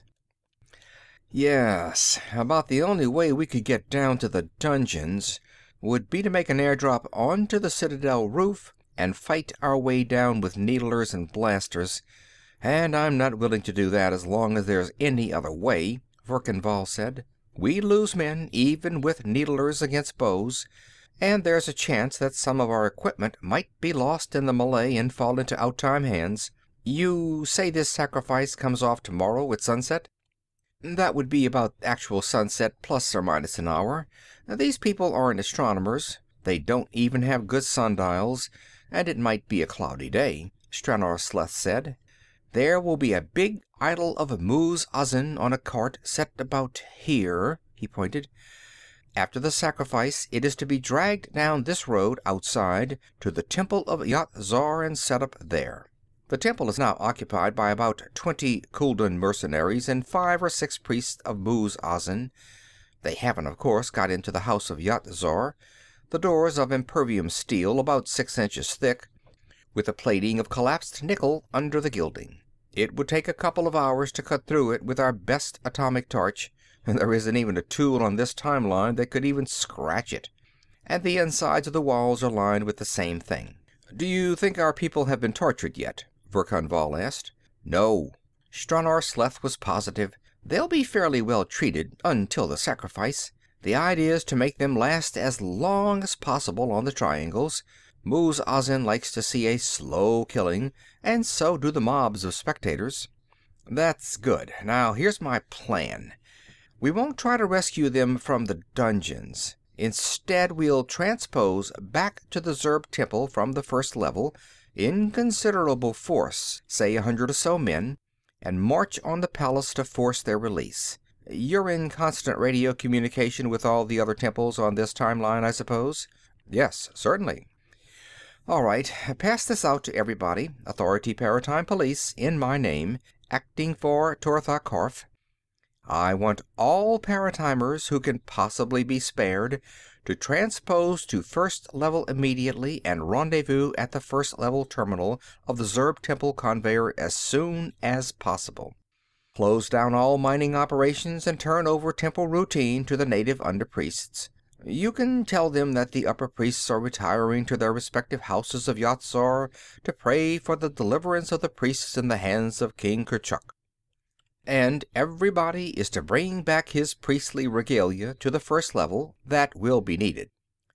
Yes, about the only way we could get down to the dungeons would be to make an airdrop onto the Citadel roof and fight our way down with needlers and blasters, and I'm not willing to do that as long as there's any other way, Verkan Vall said. We'd lose men even with needlers against bows, and there's a chance that some of our equipment might be lost in the melee and fall into outtime hands. You say this sacrifice comes off tomorrow at sunset? That would be about actual sunset plus or minus an hour. These people aren't astronomers. They don't even have good sundials, and it might be a cloudy day, Stranor Sleth said. There will be a big idol of Muz Azin on a cart set about here, he pointed. After the sacrifice, it is to be dragged down this road outside to the temple of Yat Zar and set up there. The temple is now occupied by about twenty Chuldun mercenaries and five or six priests of Muz Azin. They haven't, of course, got into the house of Yat Zar. The doors of impervium steel about six inches thick, with a plating of collapsed nickel under the gilding. It would take a couple of hours to cut through it with our best atomic torch, and there isn't even a tool on this timeline that could even scratch it. And the insides of the walls are lined with the same thing. Do you think our people have been tortured yet? Verkan Vall asked. No. Stranor Sleth was positive. They'll be fairly well treated until the sacrifice. The idea is to make them last as long as possible on the triangles. Muz Azin likes to see a slow killing, and so do the mobs of spectators. That's good. Now, here's my plan. We won't try to rescue them from the dungeons. Instead, we'll transpose back to the Zurb temple from the first level, in considerable force, say a hundred or so men, and march on the palace to force their release. You're in constant radio communication with all the other temples on this timeline, I suppose? Yes, certainly. All right, pass this out to everybody. Authority Paratime Police, in my name, acting for Tortha Karf. I want all paratimers who can possibly be spared to transpose to first level immediately and rendezvous at the first level terminal of the Zurb Temple conveyor as soon as possible. Close down all mining operations and turn over temple routine to the native underpriests. You can tell them that the upper priests are retiring to their respective houses of Yat Zar to pray for the deliverance of the priests in the hands of King Kurchuk. And everybody is to bring back his priestly regalia to the first level. That will be needed.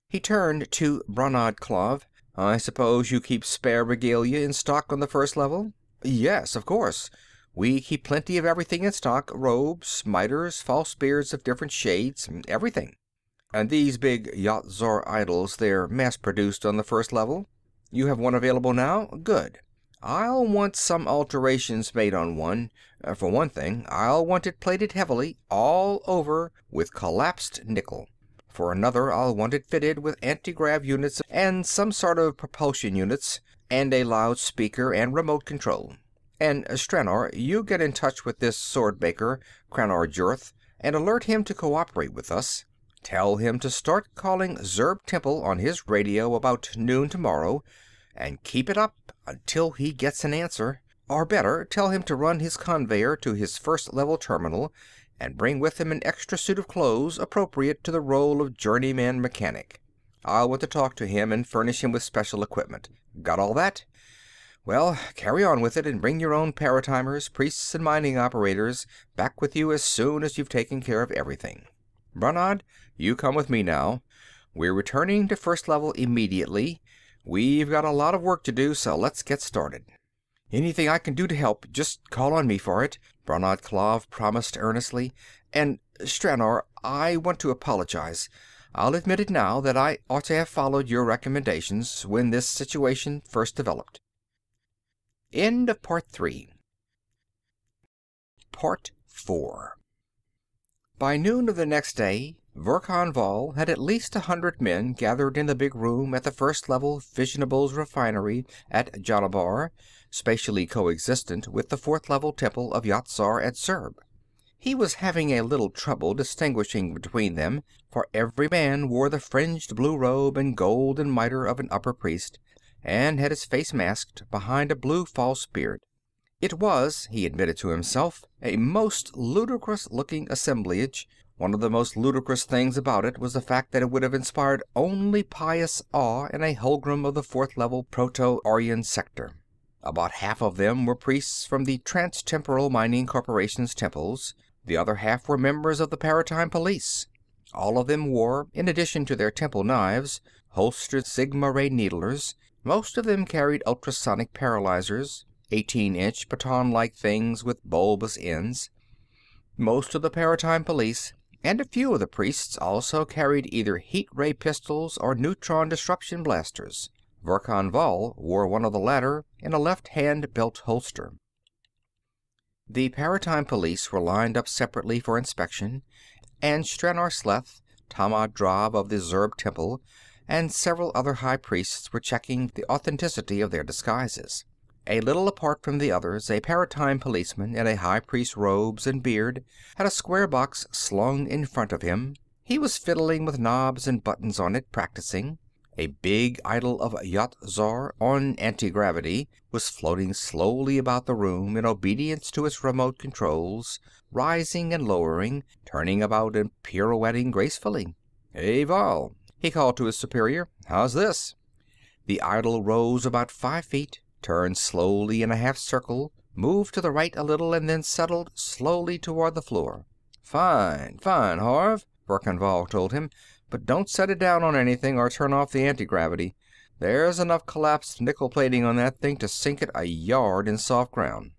He turned to Brannad Klav. I suppose you keep spare regalia in stock on the first level? Yes, of course. We keep plenty of everything in stock robes, miters, false beards of different shades, everything. And these big Yat Zar idols, they're mass produced on the first level? You have one available now? Good. I'll want some alterations made on one. Uh, for one thing, I'll want it plated heavily, all over, with collapsed nickel. For another, I'll want it fitted with anti-grav units and some sort of propulsion units, and a loudspeaker and remote control. And Stranor, you get in touch with this sword maker, Crannar Jurth, and alert him to cooperate with us. Tell him to start calling Zurb Temple on his radio about noon tomorrow, and keep it up until he gets an answer. Or better, tell him to run his conveyor to his first level terminal and bring with him an extra suit of clothes appropriate to the role of journeyman mechanic. I'll want to talk to him and furnish him with special equipment. Got all that? Well, carry on with it and bring your own paratimers, priests, and mining operators back with you as soon as you've taken care of everything. Brannad, you come with me now. We're returning to First Level immediately. We've got a lot of work to do, so let's get started. Anything I can do to help, just call on me for it, Brannad Klav promised earnestly. And, Stranor, I want to apologize. I'll admit it now that I ought to have followed your recommendations when this situation first developed. End of part three. Part four. By noon of the next day, Verkan Vall had at least a hundred men gathered in the big room at the first level fissionables refinery at Jarnabar, spatially coexistent with the fourth level temple of Yat Zar at Zurb. He was having a little trouble distinguishing between them, for every man wore the fringed blue robe and golden mitre of an upper priest, and had his face masked behind a blue false beard. It was, he admitted to himself, a most ludicrous looking assemblage. One of the most ludicrous things about it was the fact that it would have inspired only pious awe in a Hulgun of the Fourth Level Proto Aryan Sector. About half of them were priests from the Transtemporal Mining Corporation's temples. The other half were members of the Paratime Police. All of them wore, in addition to their temple knives, holstered sigma ray needlers. Most of them carried ultrasonic paralyzers, eighteen inch baton like things with bulbous ends. Most of the Paratime Police and a few of the priests also carried either heat ray pistols or neutron disruption blasters. Verkan Vall wore one of the latter in a left hand belt holster. The Paratime Police were lined up separately for inspection, and Stranor Sleth, Tammand Drav of the Zurb temple, and several other high priests were checking the authenticity of their disguises. A little apart from the others, a paratime policeman in a high priest's robes and beard had a square box slung in front of him. He was fiddling with knobs and buttons on it, practicing. A big idol of Yat Zar, on antigravity, was floating slowly about the room in obedience to its remote controls, rising and lowering, turning about and pirouetting gracefully. "Hey, Vall," he called to his superior. "How's this?" The idol rose about five feet, turned slowly in a half circle, moved to the right a little, and then settled slowly toward the floor. "Fine, fine, Horv," Verkan Vall told him. "But don't set it down on anything, or turn off the antigravity. There's enough collapsed nickel plating on that thing to sink it a yard in soft ground."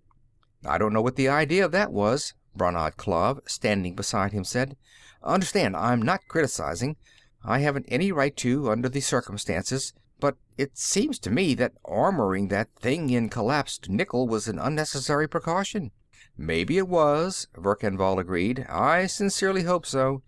"I don't know what the idea of that was," Brannad Klav, standing beside him, said. "Understand, I'm not criticizing. I haven't any right to, under the circumstances. But it seems to me that armoring that thing in collapsed nickel was an unnecessary precaution." "Maybe it was," Verkan Vall agreed. "I sincerely hope so.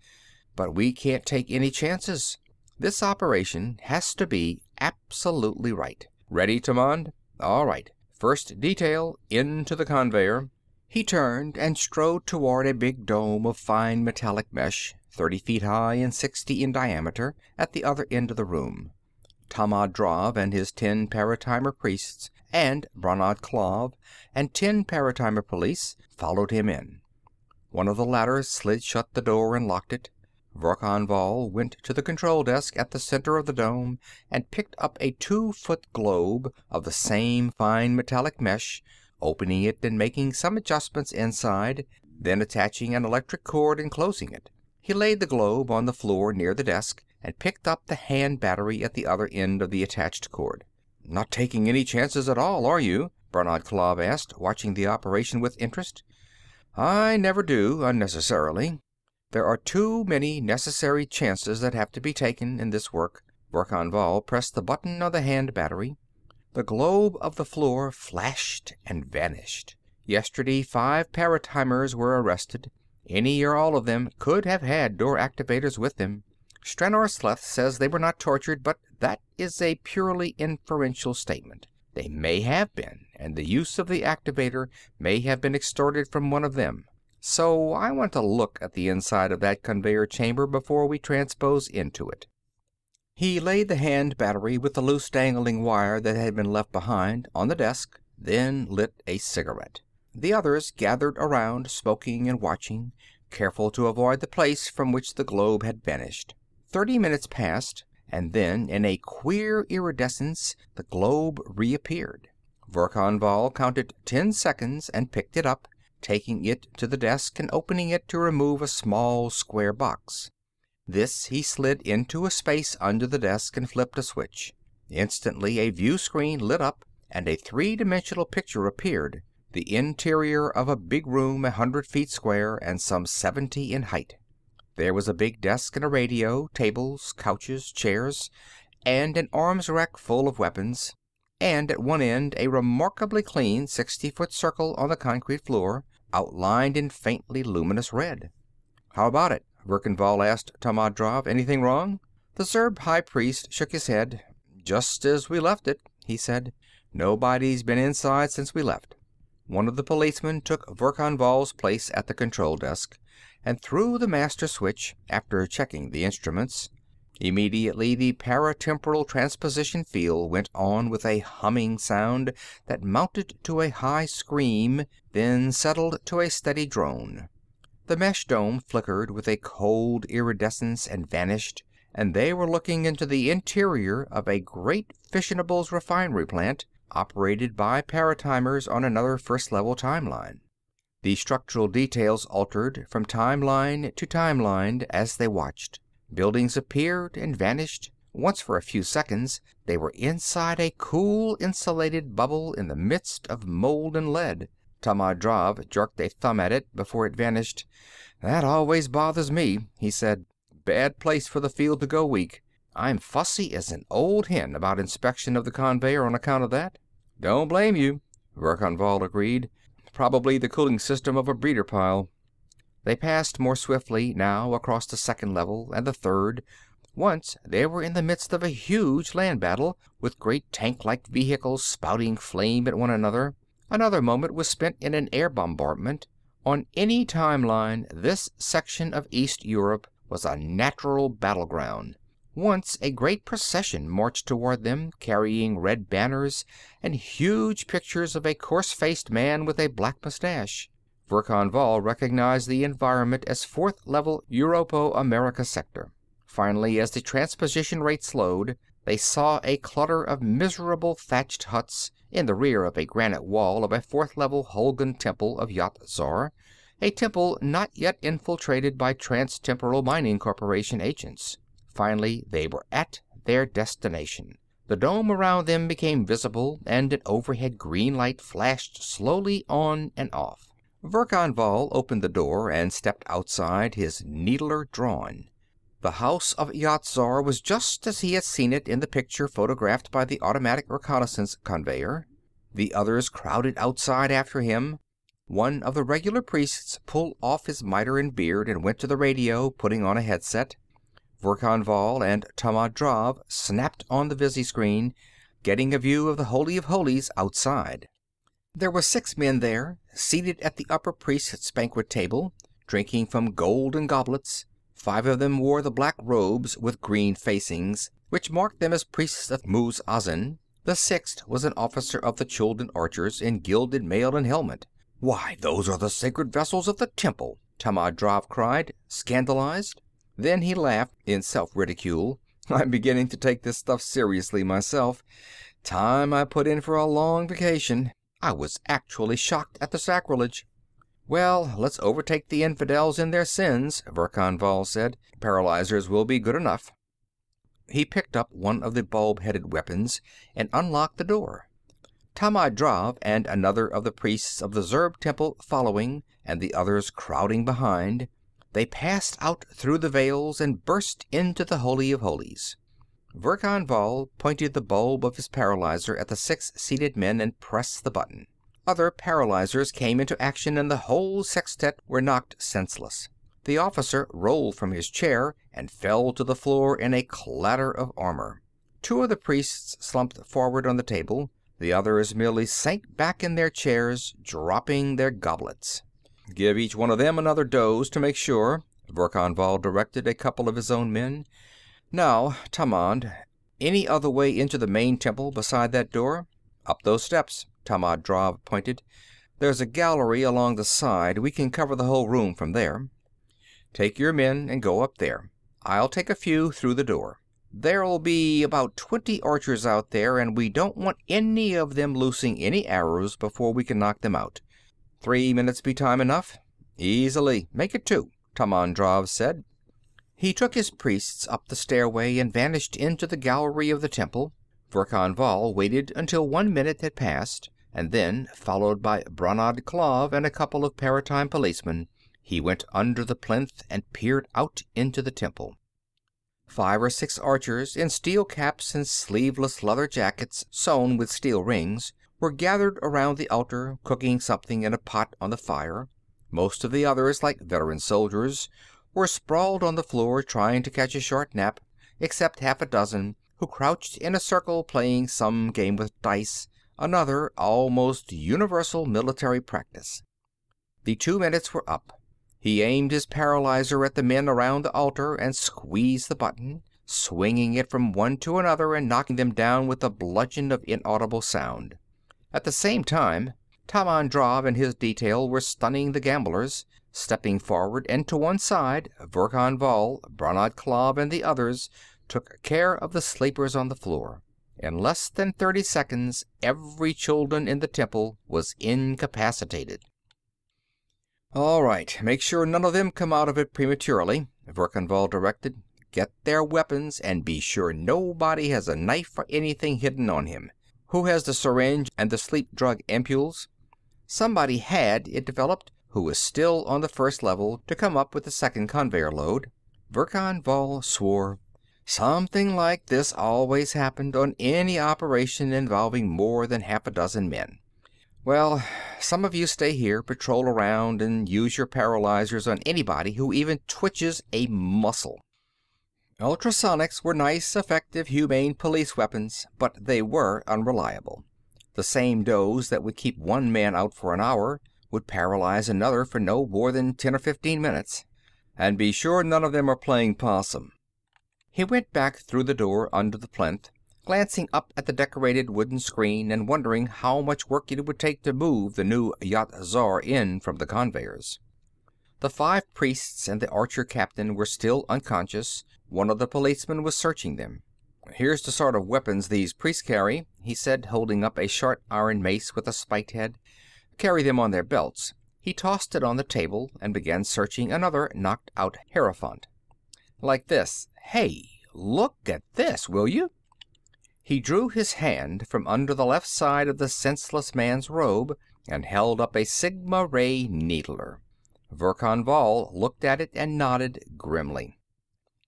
But we can't take any chances. This operation has to be absolutely right. Ready, Tammand? All right. First detail, into the conveyer." He turned and strode toward a big dome of fine metallic mesh, thirty feet high and sixty in diameter, at the other end of the room. Tammand Drav and his ten paratimer priests and Brannad Klav and ten paratimer police followed him in. One of the latter slid shut the door and locked it. Verkan Vall went to the control desk at the center of the dome and picked up a two foot globe of the same fine metallic mesh, opening it and making some adjustments inside, then attaching an electric cord and closing it. He laid the globe on the floor near the desk and picked up the hand battery at the other end of the attached cord. "Not taking any chances at all, are you?" Brannad Klav asked, watching the operation with interest. "I never do, unnecessarily. There are too many necessary chances that have to be taken, in this work." Verkan Vall pressed the button on the hand battery. The globe of the floor flashed and vanished. Yesterday five paratimers were arrested. Any or all of them could have had door activators with them. Stranor Sleth says they were not tortured, but that is a purely inferential statement. They may have been, and the use of the activator may have been extorted from one of them. So I want to look at the inside of that conveyor chamber before we transpose into it. He laid the hand battery with the loose dangling wire that had been left behind on the desk, then lit a cigarette. The others gathered around, smoking and watching, careful to avoid the place from which the globe had vanished. Thirty minutes passed, and then, in a queer iridescence, the globe reappeared. Verkan Vall counted ten seconds and picked it up, taking it to the desk and opening it to remove a small square box. This he slid into a space under the desk and flipped a switch. Instantly a view screen lit up and a three dimensional picture appeared, the interior of a big room a hundred feet square and some seventy in height. There was a big desk and a radio, tables, couches, chairs, and an arms rack full of weapons, and at one end a remarkably clean sixty foot circle on the concrete floor, outlined in faintly luminous red. "How about it?" Verkan Vall asked Tammand Drav. "Anything wrong?" The Zurb high priest shook his head. "Just as we left it," he said. "Nobody's been inside since we left." One of the policemen took Verkan Vall's place at the control desk and threw the master switch, after checking the instruments. Immediately the paratemporal transposition field went on with a humming sound that mounted to a high scream, then settled to a steady drone. The mesh dome flickered with a cold iridescence and vanished, and they were looking into the interior of a great fissionables refinery plant, operated by paratimers on another first level time line. The structural details altered from timeline to timeline, as they watched. Buildings appeared and vanished. Once, for a few seconds, they were inside a cool, insulated bubble in the midst of molten lead. Tammand jerked a thumb at it before it vanished. "That always bothers me," he said. "Bad place for the field to go weak. I'm fussy as an old hen about inspection of the conveyer on account of that." "Don't blame you," Verkan Vall agreed. "Probably the cooling system of a breeder pile." They passed more swiftly, now, across the second level, and the third. Once they were in the midst of a huge land battle, with great tank-like vehicles spouting flame at one another. Another moment was spent in an air bombardment. On any time line, this section of East Europe was a natural battleground. Once a great procession marched toward them, carrying red banners and huge pictures of a coarse faced man with a black mustache. Verkan Vall recognized the environment as fourth level Europo America sector. Finally, as the transposition rate slowed, they saw a clutter of miserable thatched huts in the rear of a granite wall of a fourth level Hulgun temple of Yat Zar, a temple not yet infiltrated by Transtemporal Mining Corporation agents. Finally, they were at their destination. The dome around them became visible, and an overhead green light flashed slowly on and off. Verkan Vall opened the door and stepped outside, his needler drawn. The house of Yat Zar was just as he had seen it in the picture photographed by the automatic reconnaissance conveyer. The others crowded outside after him. One of the regular priests pulled off his miter and beard and went to the radio, putting on a headset. Verkan Vall and Tammand Drav snapped on the visiscreen, getting a view of the Holy of Holies outside. There were six men there, seated at the upper priest's banquet table, drinking from golden goblets. Five of them wore the black robes with green facings, which marked them as priests of Muz Azin. The sixth was an officer of the Chuldun archers, in gilded mail and helmet. "Why, those are the sacred vessels of the temple!" Tammand Drav cried, scandalized. Then he laughed, in self ridicule. "I'm beginning to take this stuff seriously, myself. Time I put in for a long vacation. I was actually shocked at the sacrilege." "Well, let's overtake the infidels in their sins," Verkan Vall said. "Paralyzers will be good enough." He picked up one of the bulb headed weapons and unlocked the door. Tammand Drav and another of the priests of the Zurb temple following, and the others crowding behind, they passed out through the Veils and burst into the Holy of Holies. Verkan Vall pointed the bulb of his paralyzer at the six seated men and pressed the button. Other paralyzers came into action and the whole sextet were knocked senseless. The officer rolled from his chair and fell to the floor in a clatter of armor. Two of the priests slumped forward on the table. The others merely sank back in their chairs, dropping their goblets. "Give each one of them another dose to make sure," Verkan Vall directed a couple of his own men. "Now, Tammand, any other way into the main temple beside that door?" "Up those steps." Tammand Drav pointed. "There's a gallery along the side; we can cover the whole room from there. Take your men and go up there. I'll take a few through the door. There'll be about twenty archers out there, and we don't want any of them loosing any arrows before we can knock them out. Three minutes be time enough?" "Easily. Make it two," Tammand Drav said. He took his priests up the stairway and vanished into the gallery of the temple. Verkan Vall waited until one minute had passed, and then, followed by Brannad Klav and a couple of paratime policemen, he went under the plinth and peered out into the temple. Five or six archers, in steel caps and sleeveless leather jackets sewn with steel rings, were gathered around the altar, cooking something in a pot on the fire. Most of the others, like veteran soldiers, were sprawled on the floor trying to catch a short nap, except half a dozen who crouched in a circle playing some game with dice, another almost universal military practice. The two minutes were up. He aimed his paralyzer at the men around the altar and squeezed the button. swinging it from one to another and knocking them down with a bludgeon of inaudible sound. At the same time, Tammand Drav and his detail were stunning the gamblers. Stepping forward and to one side, Verkan Vall, Brannad Klav and the others took care of the sleepers on the floor. In less than thirty seconds, every Chuldun in the temple was incapacitated. "All right, make sure none of them come out of it prematurely," Verkan Vall directed. "Get their weapons, and be sure nobody has a knife or anything hidden on him. Who has the syringe and the sleep drug ampules? Somebody had, it developed, who was still on the first level, to come up with the second conveyer load. Verkan Vall swore. Something like this always happened on any operation involving more than half a dozen men. Well, some of you stay here, patrol around, and use your paralyzers on anybody who even twitches a muscle. Ultrasonics were nice, effective, humane police weapons, but they were unreliable. The same dose that would keep one man out for an hour would paralyze another for no more than ten or fifteen minutes. And be sure none of them are playing possum. He went back through the door under the plinth, glancing up at the decorated wooden screen and wondering how much work it would take to move the new Yat Zar in from the conveyors. The five priests and the archer captain were still unconscious. One of the policemen was searching them. "Here's the sort of weapons these priests carry," he said, holding up a short iron mace with a spiked head. "Carry them on their belts." He tossed it on the table and began searching another knocked out hierophant. "Like this. Hey, look at this, will you?" He drew his hand from under the left side of the senseless man's robe and held up a sigma ray needler. Verkan Vall looked at it and nodded grimly.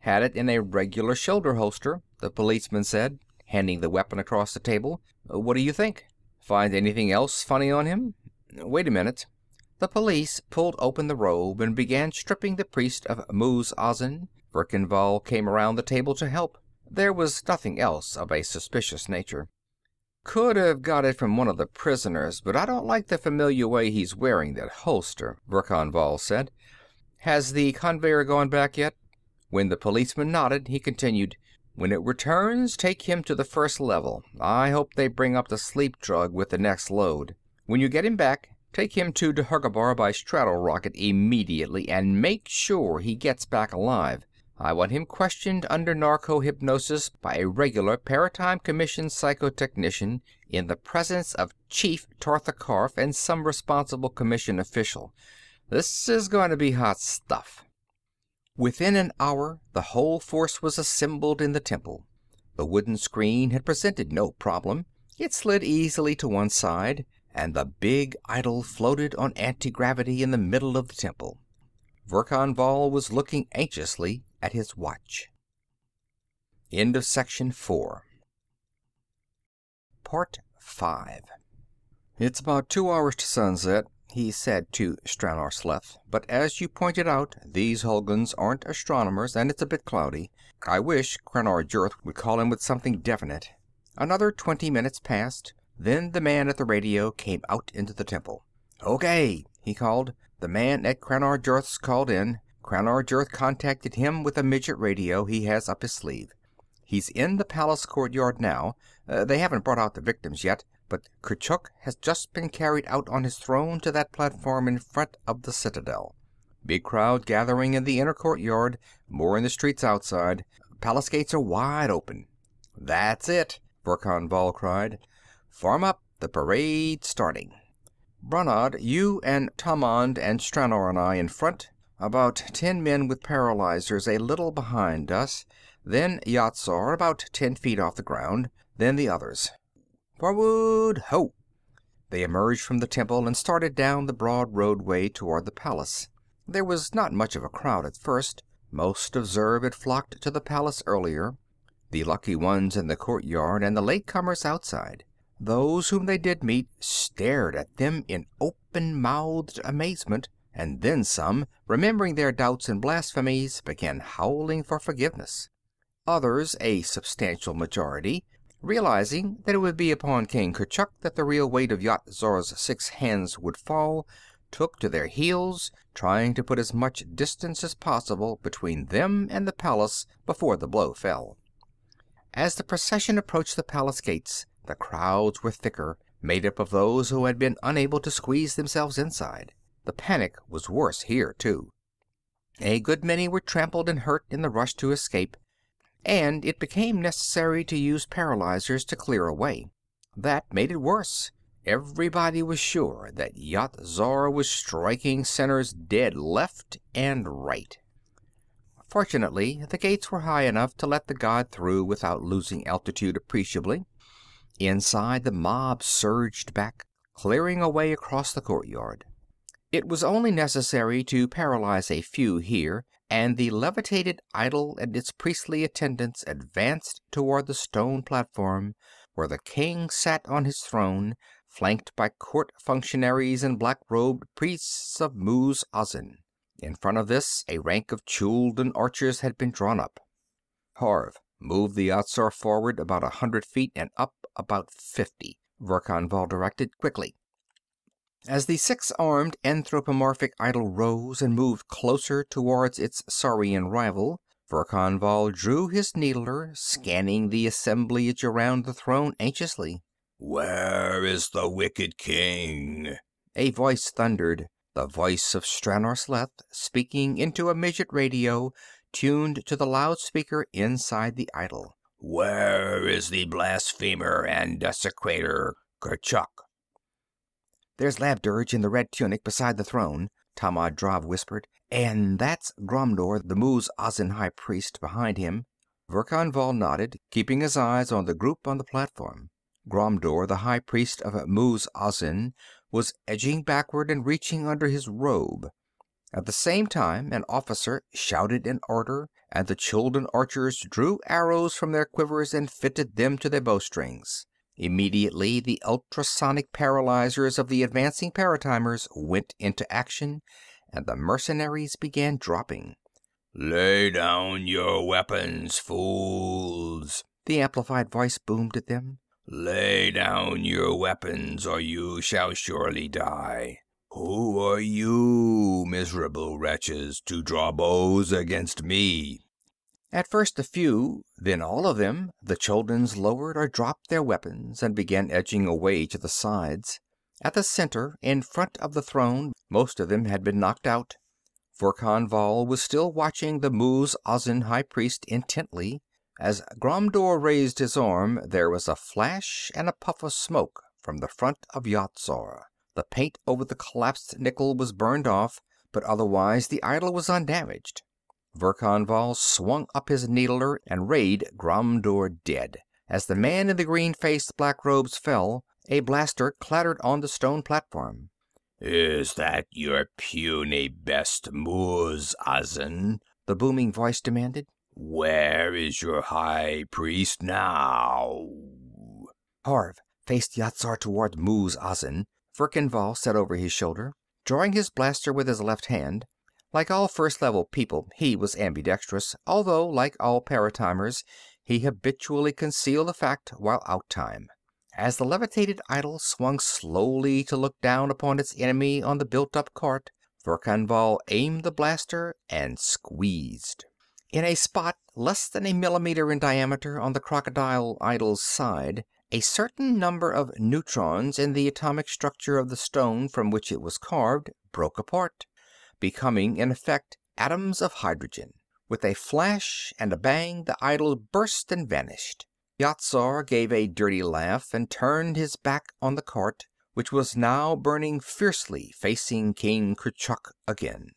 "Had it in a regular shoulder holster the policeman said, handing the weapon across the table. "What do you think? Find anything else funny on him? Wait a minute." The police pulled open the robe and began stripping the priest of Muz Azin. Verkan Vall came around the table to help. There was nothing else of a suspicious nature. "Could have got it from one of the prisoners, but I don't like the familiar way he's wearing that holster," Verkan Vall said. "Has the conveyor gone back yet?" When the policeman nodded, he continued. When it returns, take him to the first level. I hope they bring up the sleep drug with the next load. When you get him back, take him to Dhergabar by strato rocket immediately, and make sure he gets back alive. I want him questioned under narco hypnosis by a regular Paratime Commission psychotechnician in the presence of Chief Tortha Karf and some responsible Commission official. This is going to be hot stuff. Within an hour, the whole force was assembled in the temple. The wooden screen had presented no problem. It slid easily to one side, and the big idol floated on antigravity in the middle of the temple. Verkan Vall was looking anxiously at his watch. End of section 4. Part 5 It's about two hours to sunset, he said to Stranor Sleth. But as you pointed out, these Hulguns aren't astronomers, and it's a bit cloudy. I wish Crannar Jurth would call in with something definite. Another twenty minutes passed. Then the man at the radio came out into the temple. "Okay," he called. "The man at Crannar Jurth's called in. Crannar Jurth contacted him with a midget radio he has up his sleeve. He's in the palace courtyard now. Uh, they haven't brought out the victims yet, but Kurchuk has just been carried out on his throne to that platform in front of the citadel. Big crowd gathering in the inner courtyard, more in the streets outside. Palace gates are wide open. "That's it!" Verkan Vall cried. "Form up. The parade starting. Brannad, you and Tammand and Stranor and I in front. About ten men with paralyzers a little behind us. Then Yat Zar, about ten feet off the ground. Then the others. Forward, ho!" They emerged from the temple and started down the broad roadway toward the palace. There was not much of a crowd at first. Most of Zurb had flocked to the palace earlier, the lucky ones in the courtyard and the late comers outside. Those whom they did meet stared at them in open mouthed amazement, and then some, remembering their doubts and blasphemies, began howling for forgiveness. Others, a substantial majority, Realizing that it would be upon King Kurchuk that the real weight of Yat Zar's six hands would fall, took to their heels, trying to put as much distance as possible between them and the palace before the blow fell. As the procession approached the palace gates, the crowds were thicker, made up of those who had been unable to squeeze themselves inside. The panic was worse here, too. A good many were trampled and hurt in the rush to escape, and it became necessary to use paralyzers to clear a way. That made it worse. Everybody was sure that Yat Zar was striking sinners dead left and right. Fortunately, the gates were high enough to let the god through without losing altitude appreciably. Inside, the mob surged back, clearing a way across the courtyard. It was only necessary to paralyze a few here, and the levitated idol and its priestly attendants advanced toward the stone platform where the king sat on his throne, flanked by court functionaries and black-robed priests of Muz Azin. In front of this, a rank of Chuldun archers had been drawn up. Harv, move the Yat Zar forward about a hundred feet and up about fifty, Verkan Vall directed, quickly. As the six-armed anthropomorphic idol rose and moved closer towards its saurian rival, Verkan Vall drew his needler, scanning the assemblage around the throne anxiously. Where is the wicked king? A voice thundered, the voice of Stranor Sleth, speaking into a midget radio tuned to the loudspeaker inside the idol. Where is the blasphemer and desecrator, Kurchuk? "There's Labdurg in the red tunic beside the throne," Tammand Drav whispered. "And that's Ghromdur, the Muz Azin high priest, behind him." Verkan Vall nodded, keeping his eyes on the group on the platform. Ghromdur, the high priest of Muz Azin, was edging backward and reaching under his robe. At the same time an officer shouted an order, and the Chuldun archers drew arrows from their quivers and fitted them to their bowstrings. Immediately the ultrasonic paralyzers of the advancing paratimers went into action, and the mercenaries began dropping. Lay down your weapons, fools, the amplified voice boomed at them. Lay down your weapons, or you shall surely die. Who are you, miserable wretches, to draw bows against me? At first a few, then all of them, the Chulduns lowered or dropped their weapons and began edging away to the sides. At the center, in front of the throne, most of them had been knocked out. Verkan Vall was still watching the Muz Azin high priest intently. As Ghromdur raised his arm, there was a flash and a puff of smoke from the front of Yat Zar. The paint over the collapsed nickel was burned off, but otherwise the idol was undamaged. Verkan Vall swung up his needler and rayed Ghromdur dead. As the man in the green-faced black robes fell, a blaster clattered on the stone platform. Is that your puny best, Muz Azin? the booming voice demanded. Where is your high priest now? Harv faced Yat Zar toward Muz Azin. Verkan Vall said over his shoulder, drawing his blaster with his left hand. Like all First Level people, he was ambidextrous, although, like all paratimers, he habitually concealed the fact while out time. As the levitated idol swung slowly to look down upon its enemy on the built-up cart, Verkan Vall aimed the blaster and squeezed. In a spot less than a millimeter in diameter on the crocodile idol's side, a certain number of neutrons in the atomic structure of the stone from which it was carved broke apart becoming in effect atoms of hydrogen. With a flash and a bang, the idol burst and vanished. Yat Zar gave a dirty laugh and turned his back on the cart, which was now burning fiercely, facing King Kurchuk again.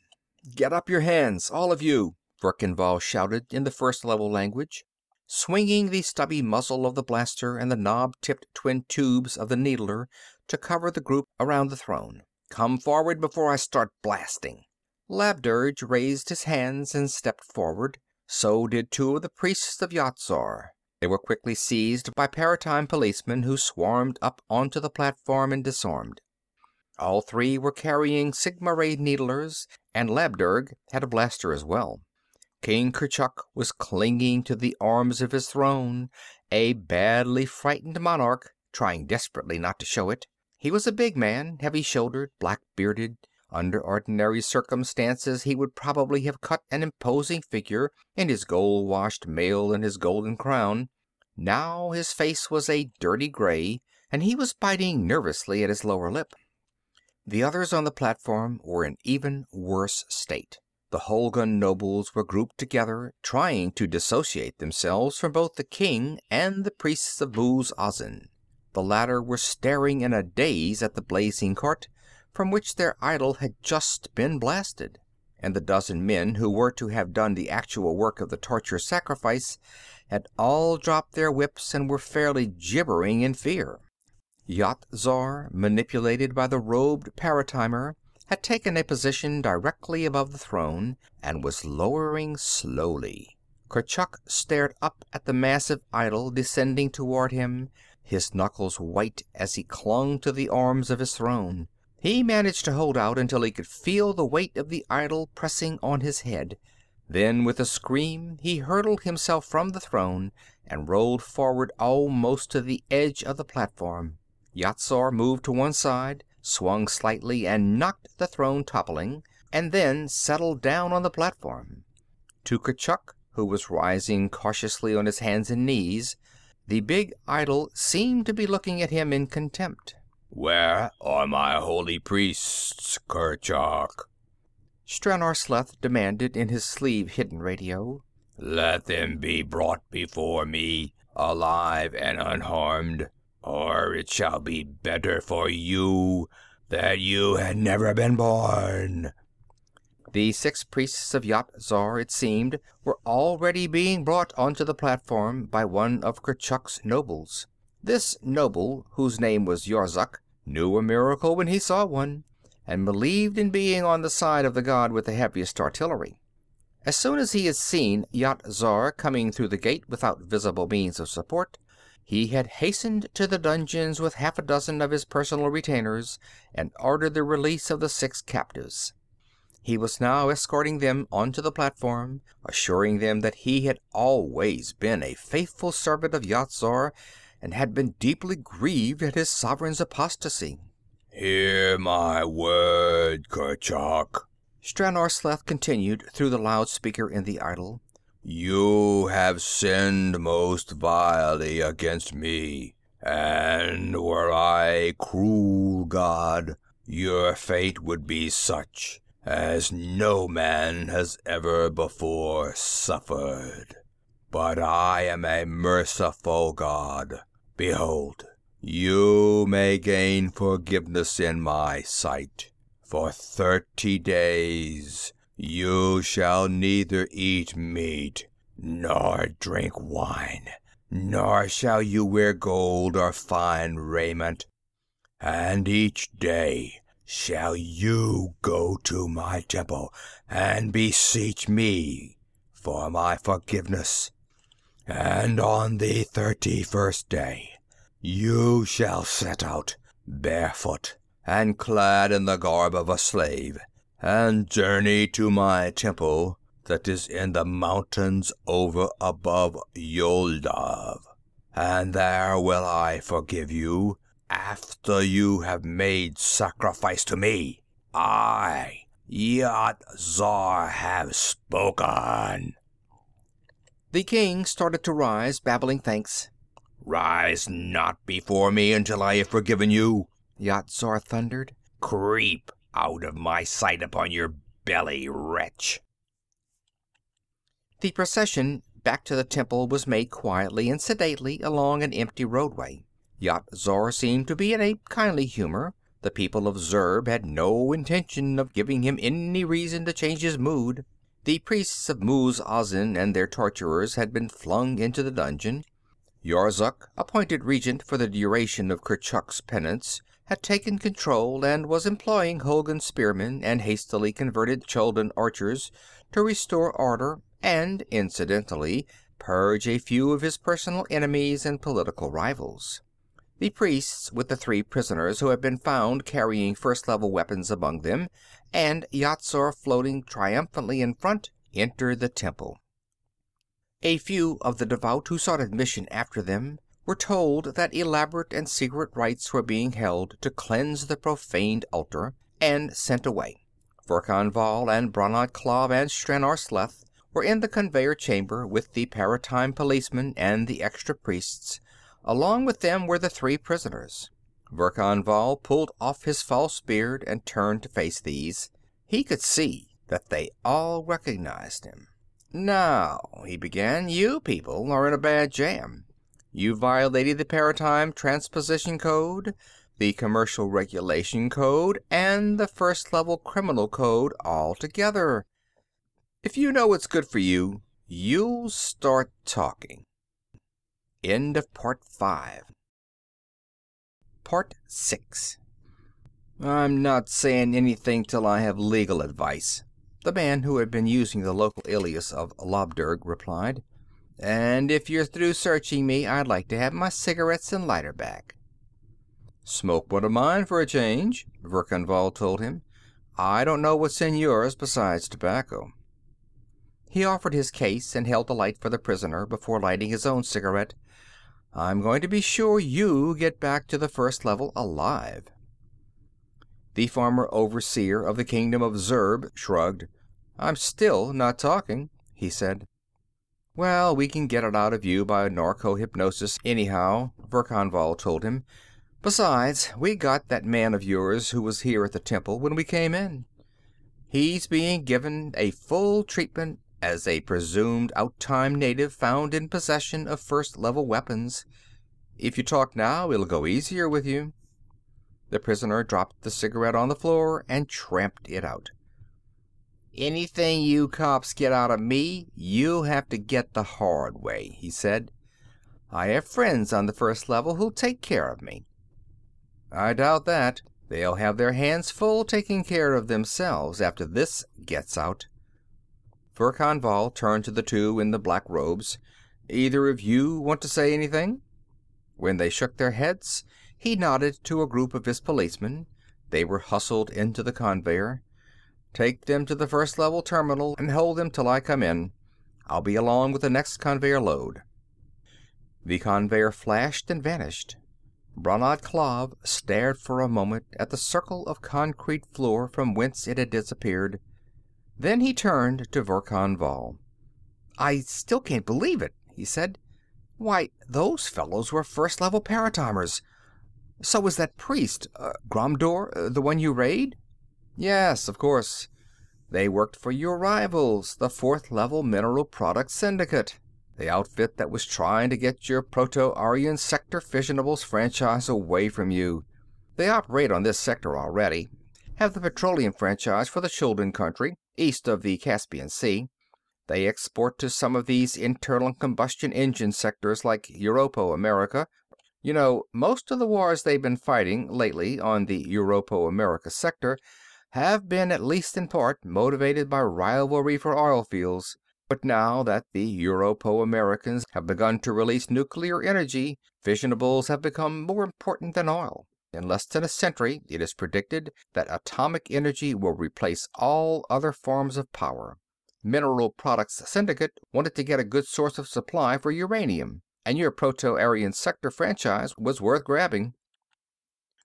"Get up your hands, all of you!" Verkan Vall shouted in the First Level language, swinging the stubby muzzle of the blaster and the knob-tipped twin tubes of the needler to cover the group around the throne. "Come forward before I start blasting!" Labdurg raised his hands and stepped forward. So did two of the priests of Yat Zar. They were quickly seized by paratime policemen who swarmed up onto the platform and disarmed. All three were carrying sigma ray needlers, and Labdurg had a blaster as well. King Kurchuk was clinging to the arms of his throne, a badly frightened monarch, trying desperately not to show it. He was a big man, heavy shouldered, black bearded, Under ordinary circumstances he would probably have cut an imposing figure in his gold washed mail and his golden crown. Now his face was a dirty gray, and he was biting nervously at his lower lip. The others on the platform were in even worse state. The Hulgun nobles were grouped together, trying to dissociate themselves from both the king and the priests of Muz Azin. The latter were staring in a daze at the blazing cart, from which their idol had just been blasted. And the dozen men who were to have done the actual work of the torture sacrifice had all dropped their whips and were fairly gibbering in fear. Yat Zar, manipulated by the robed paratimer, had taken a position directly above the throne and was lowering slowly. Kurchuk stared up at the massive idol descending toward him, his knuckles white as he clung to the arms of his throne. He managed to hold out until he could feel the weight of the idol pressing on his head. Then, with a scream, he hurled himself from the throne and rolled forward almost to the edge of the platform. Yat moved to one side, swung slightly, and knocked the throne toppling, and then settled down on the platform. To Kurchuk, who was rising cautiously on his hands and knees, the big idol seemed to be looking at him in contempt. Where are my holy priests, Kurchuk? Stranor Sleth demanded in his sleeve-hidden radio. Let them be brought before me, alive and unharmed, or it shall be better for you that you had never been born. The six priests of Yat Zar, it seemed, were already being brought onto the platform by one of Kurchuk's nobles. This noble, whose name was Yorzuk, knew a miracle when he saw one, and believed in being on the side of the god with the heaviest artillery. As soon as he had seen Yat Zar coming through the gate without visible means of support, he had hastened to the dungeons with half a dozen of his personal retainers and ordered the release of the six captives. He was now escorting them onto the platform, assuring them that he had always been a faithful servant of Yat Zar and had been deeply grieved at his sovereign's apostasy. Hear my word, Kurchuk, Stranor Sleth continued through the loudspeaker in the idol. You have sinned most vilely against me, and were I cruel god, your fate would be such as no man has ever before suffered. But I am a merciful God. Behold, you may gain forgiveness in my sight. For thirty days you shall neither eat meat, nor drink wine, nor shall you wear gold or fine raiment, and each day shall you go to my temple and beseech me for my forgiveness. And on the thirty-first day you shall set out barefoot and clad in the garb of a slave, and journey to my temple that is in the mountains over above Yoldav. And there will I forgive you after you have made sacrifice to me. I, Yat Zar, have spoken. The king started to rise, babbling thanks. Rise not before me until I have forgiven you, Yat Zar thundered. Creep out of my sight upon your belly, wretch. The procession back to the temple was made quietly and sedately along an empty roadway. Yat Zar seemed to be in a kindly humor. The people of Zurb had no intention of giving him any reason to change his mood. The priests of Muz Azin and their torturers had been flung into the dungeon. Yorzuk, appointed regent for the duration of Kurchuk's penance, had taken control and was employing Hulgun spearmen and hastily converted Chuldun archers to restore order and, incidentally, purge a few of his personal enemies and political rivals. The priests, with the three prisoners who had been found carrying first level weapons among them, and Yat Zar floating triumphantly in front, entered the temple. A few of the devout who sought admission after them were told that elaborate and secret rites were being held to cleanse the profaned altar, and sent away. Verkan Vall and Brannad Klav and Stranor Sleth were in the conveyor chamber with the paratime policemen and the extra priests. Along with them were the three prisoners. Verkan Vall pulled off his false beard and turned to face these. He could see that they all recognized him. "Now," he began, "you people are in a bad jam. You violated the Paratime Transposition Code, the Commercial Regulation Code, and the First Level Criminal Code all together. If you know what's good for you, you'll start talking." End of Part 5 Part 6 "I'm not saying anything till I have legal advice," the man who had been using the local alias of Labdurg replied. "And if you're through searching me, I'd like to have my cigarettes and lighter back." "Smoke one of mine for a change," Verkan Vall told him. "I don't know what's in yours besides tobacco." He offered his case and held the light for the prisoner before lighting his own cigarette. I'm going to be sure you get back to the First Level alive. The former overseer of the kingdom of Zurb shrugged. I'm still not talking, he said. Well, we can get it out of you by narco-hypnosis anyhow, Verkan Vall told him. Besides, we got that man of yours who was here at the temple when we came in. He's being given a full treatment as a presumed outtime native found in possession of first level weapons. If you talk now, it'll go easier with you. The prisoner dropped the cigarette on the floor and tramped it out. Anything you cops get out of me, you'll have to get the hard way, he said. I have friends on the first level who'll take care of me. I doubt that. They'll have their hands full taking care of themselves after this gets out. Verkan Vall turned to the two in the black robes. "Either of you want to say anything?" When they shook their heads, he nodded to a group of his policemen. They were hustled into the conveyor. "Take them to the first level terminal and hold them till I come in. I'll be along with the next conveyor load." The conveyor flashed and vanished. Brannad Klav stared for a moment at the circle of concrete floor from whence it had disappeared. Then he turned to Verkan Vall. "I still can't believe it," he said. "Why, those fellows were First Level paratimers. So was that priest, uh, uh, the one you rayed?" "Yes, of course. They worked for your rivals, the Fourth Level Mineral Products Syndicate, the outfit that was trying to get your Proto-Aryan Sector fissionables franchise away from you. They operate on this sector already, have the petroleum franchise for the Chuldun country, east of the Caspian Sea. They export to some of these internal combustion engine sectors like Europo America. You know, most of the wars they've been fighting lately on the Europo America sector have been, at least in part, motivated by rivalry for oil fields. But now that the Europo Americans have begun to release nuclear energy, fissionables have become more important than oil. In less than a century, it is predicted that atomic energy will replace all other forms of power. Mineral Products Syndicate wanted to get a good source of supply for uranium, and your Proto-Aryan Sector franchise was worth grabbing.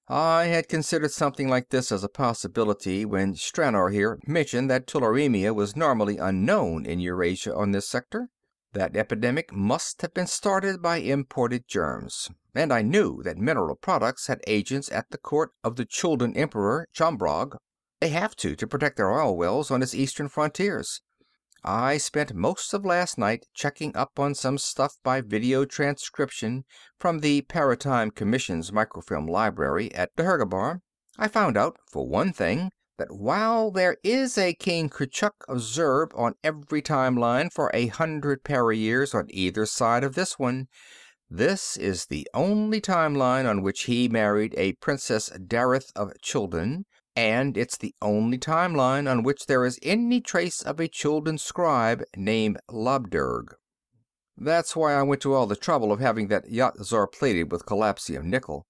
I had considered something like this as a possibility when Stranor here mentioned that tularemia was normally unknown in Eurasia on this sector. That epidemic must have been started by imported germs. And I knew that Mineral Products had agents at the court of the Chuldun Emperor, Chombrog. They have to, to protect their oil wells on its eastern frontiers. I spent most of last night checking up on some stuff by video transcription from the Paratime Commission's microfilm library at Dhergabar. I found out, for one thing, that while there is a King Kurchuk of Zurb on every timeline for a hundred para years on either side of this one, this is the only timeline on which he married a Princess Darith of Chuldun, and it's the only timeline on which there is any trace of a Chuldun scribe named Labdurg. That's why I went to all the trouble of having that Yat Zar plated with collapsium nickel.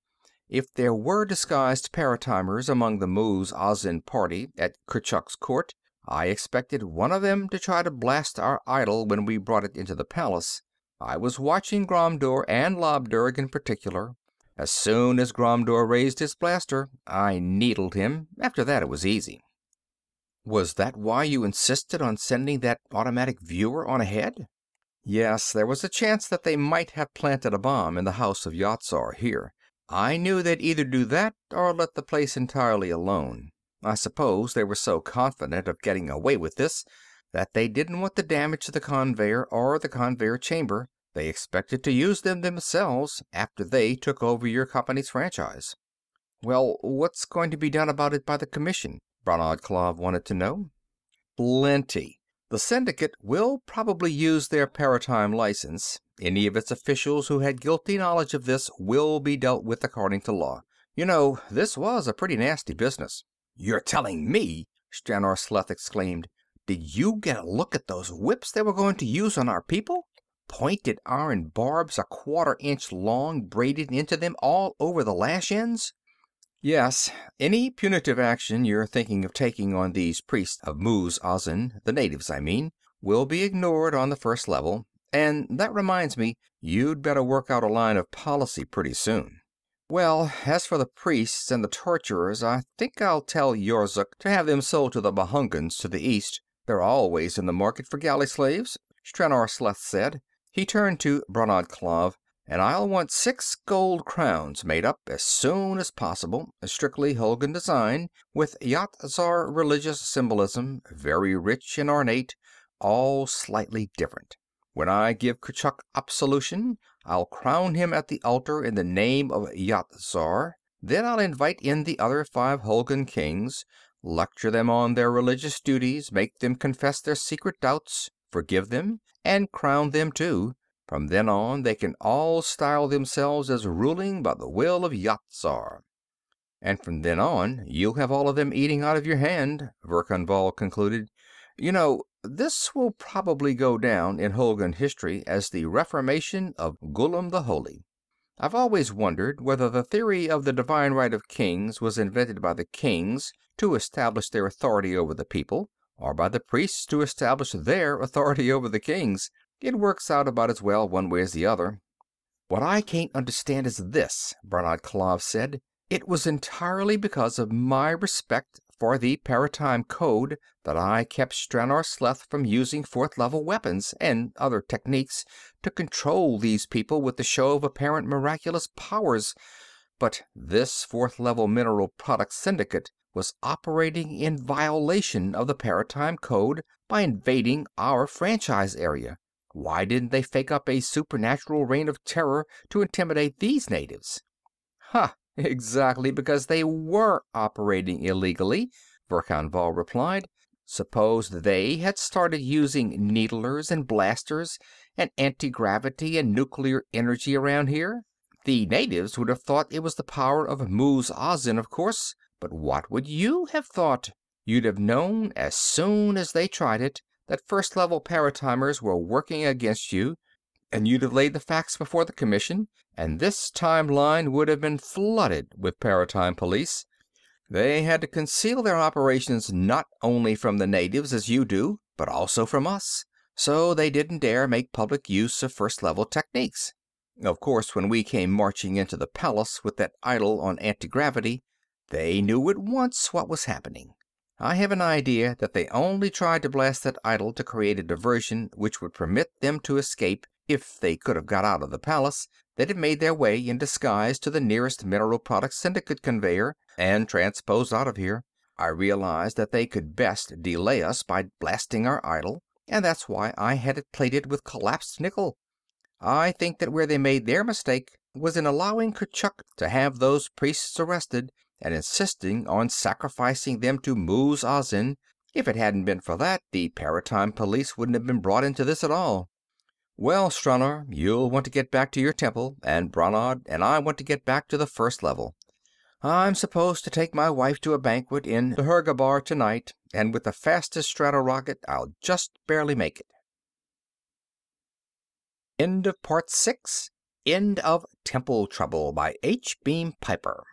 If there were disguised paratimers among the Muz Azin party at Kurchuk's court, I expected one of them to try to blast our idol when we brought it into the palace. I was watching Ghromdur and Labdurg in particular. As soon as Ghromdur raised his blaster, I needled him. After that, it was easy." "Was that why you insisted on sending that automatic viewer on ahead?" "Yes. There was a chance that they might have planted a bomb in the house of Yat Zar, here. I knew they'd either do that or let the place entirely alone. I suppose they were so confident of getting away with this that they didn't want to damage to the conveyer or the conveyer chamber. They expected to use them themselves after they took over your company's franchise." "Well, what's going to be done about it by the Commission?" Brannad Klav wanted to know. "Plenty. The Syndicate will probably use their paratime license. Any of its officials who had guilty knowledge of this will be dealt with according to law. You know, this was a pretty nasty business." "You're telling me!" Stranor Sleth exclaimed. "Did you get a look at those whips they were going to use on our people? Pointed iron barbs a quarter inch long braided into them all over the lash ends?" "Yes. Any punitive action you're thinking of taking on these priests of Muz Azin the natives, I mean will be ignored on the First Level. And that reminds me, you'd better work out a line of policy pretty soon." "Well, as for the priests and the torturers, I think I'll tell Yorzuk to have them sold to the Mahungans to the east. They're always in the market for galley slaves," Stranor Sleth said. He turned to Brannad Klav. "And I'll want six gold crowns made up as soon as possible, strictly Hulgun design, with Yat Zar religious symbolism, very rich and ornate, all slightly different. When I give Kurchuk absolution, I'll crown him at the altar in the name of Yat Zar. Then I'll invite in the other five Hulgun kings, lecture them on their religious duties, make them confess their secret doubts, forgive them and crown them too. From then on they can all style themselves as ruling by the will of Yat Zar." "And from then on you'll have all of them eating out of your hand," Verkan Vall concluded. "You know, this will probably go down in Hulgun history as the reformation of Ghullam the Holy. I've always wondered whether the theory of the divine right of kings was invented by the kings to establish their authority over the people or by the priests to establish their authority over the kings. It works out about as well one way as the other." "What I can't understand is this," Brannad Klav said. "It was entirely because of my respect for the Paratime Code that I kept Stranor Sleth from using fourth level weapons and other techniques to control these people with the show of apparent miraculous powers. But this fourth level mineral products syndicate was operating in violation of the Paratime Code by invading our franchise area. Why didn't they fake up a supernatural reign of terror to intimidate these natives?" "Ha! exactly because they were operating illegally," Verkan Vall replied. "Suppose they had started using needlers and blasters and anti-gravity and nuclear energy around here? The natives would have thought it was the power of Muz Azin, of course. But what would you have thought? You'd have known as soon as they tried it that First Level paratimers were working against you, and you'd have laid the facts before the Commission, and this time-line would have been flooded with paratime police. They had to conceal their operations not only from the natives, as you do, but also from us. So they didn't dare make public use of First Level techniques. Of course, when we came marching into the palace with that idol on antigravity, they knew at once what was happening. I have an idea that they only tried to blast that idol to create a diversion which would permit them to escape. If they could have got out of the palace, they'd made their way in disguise to the nearest Mineral Products Syndicate conveyor and transposed out of here. I realized that they could best delay us by blasting our idol, and that's why I had it plated with collapsed nickel. I think that where they made their mistake was in allowing Kurchuk to have those priests arrested and insisting on sacrificing them to Muz Azin. If it hadn't been for that, the Paratime Police wouldn't have been brought into this at all. Well, Stranor, you'll want to get back to your temple, and Brannad and I want to get back to the First Level. I'm supposed to take my wife to a banquet in the Dhergabar tonight, and with the fastest strato-rocket, I'll just barely make it. End of Part 6 End of Temple Trouble by H. Beam Piper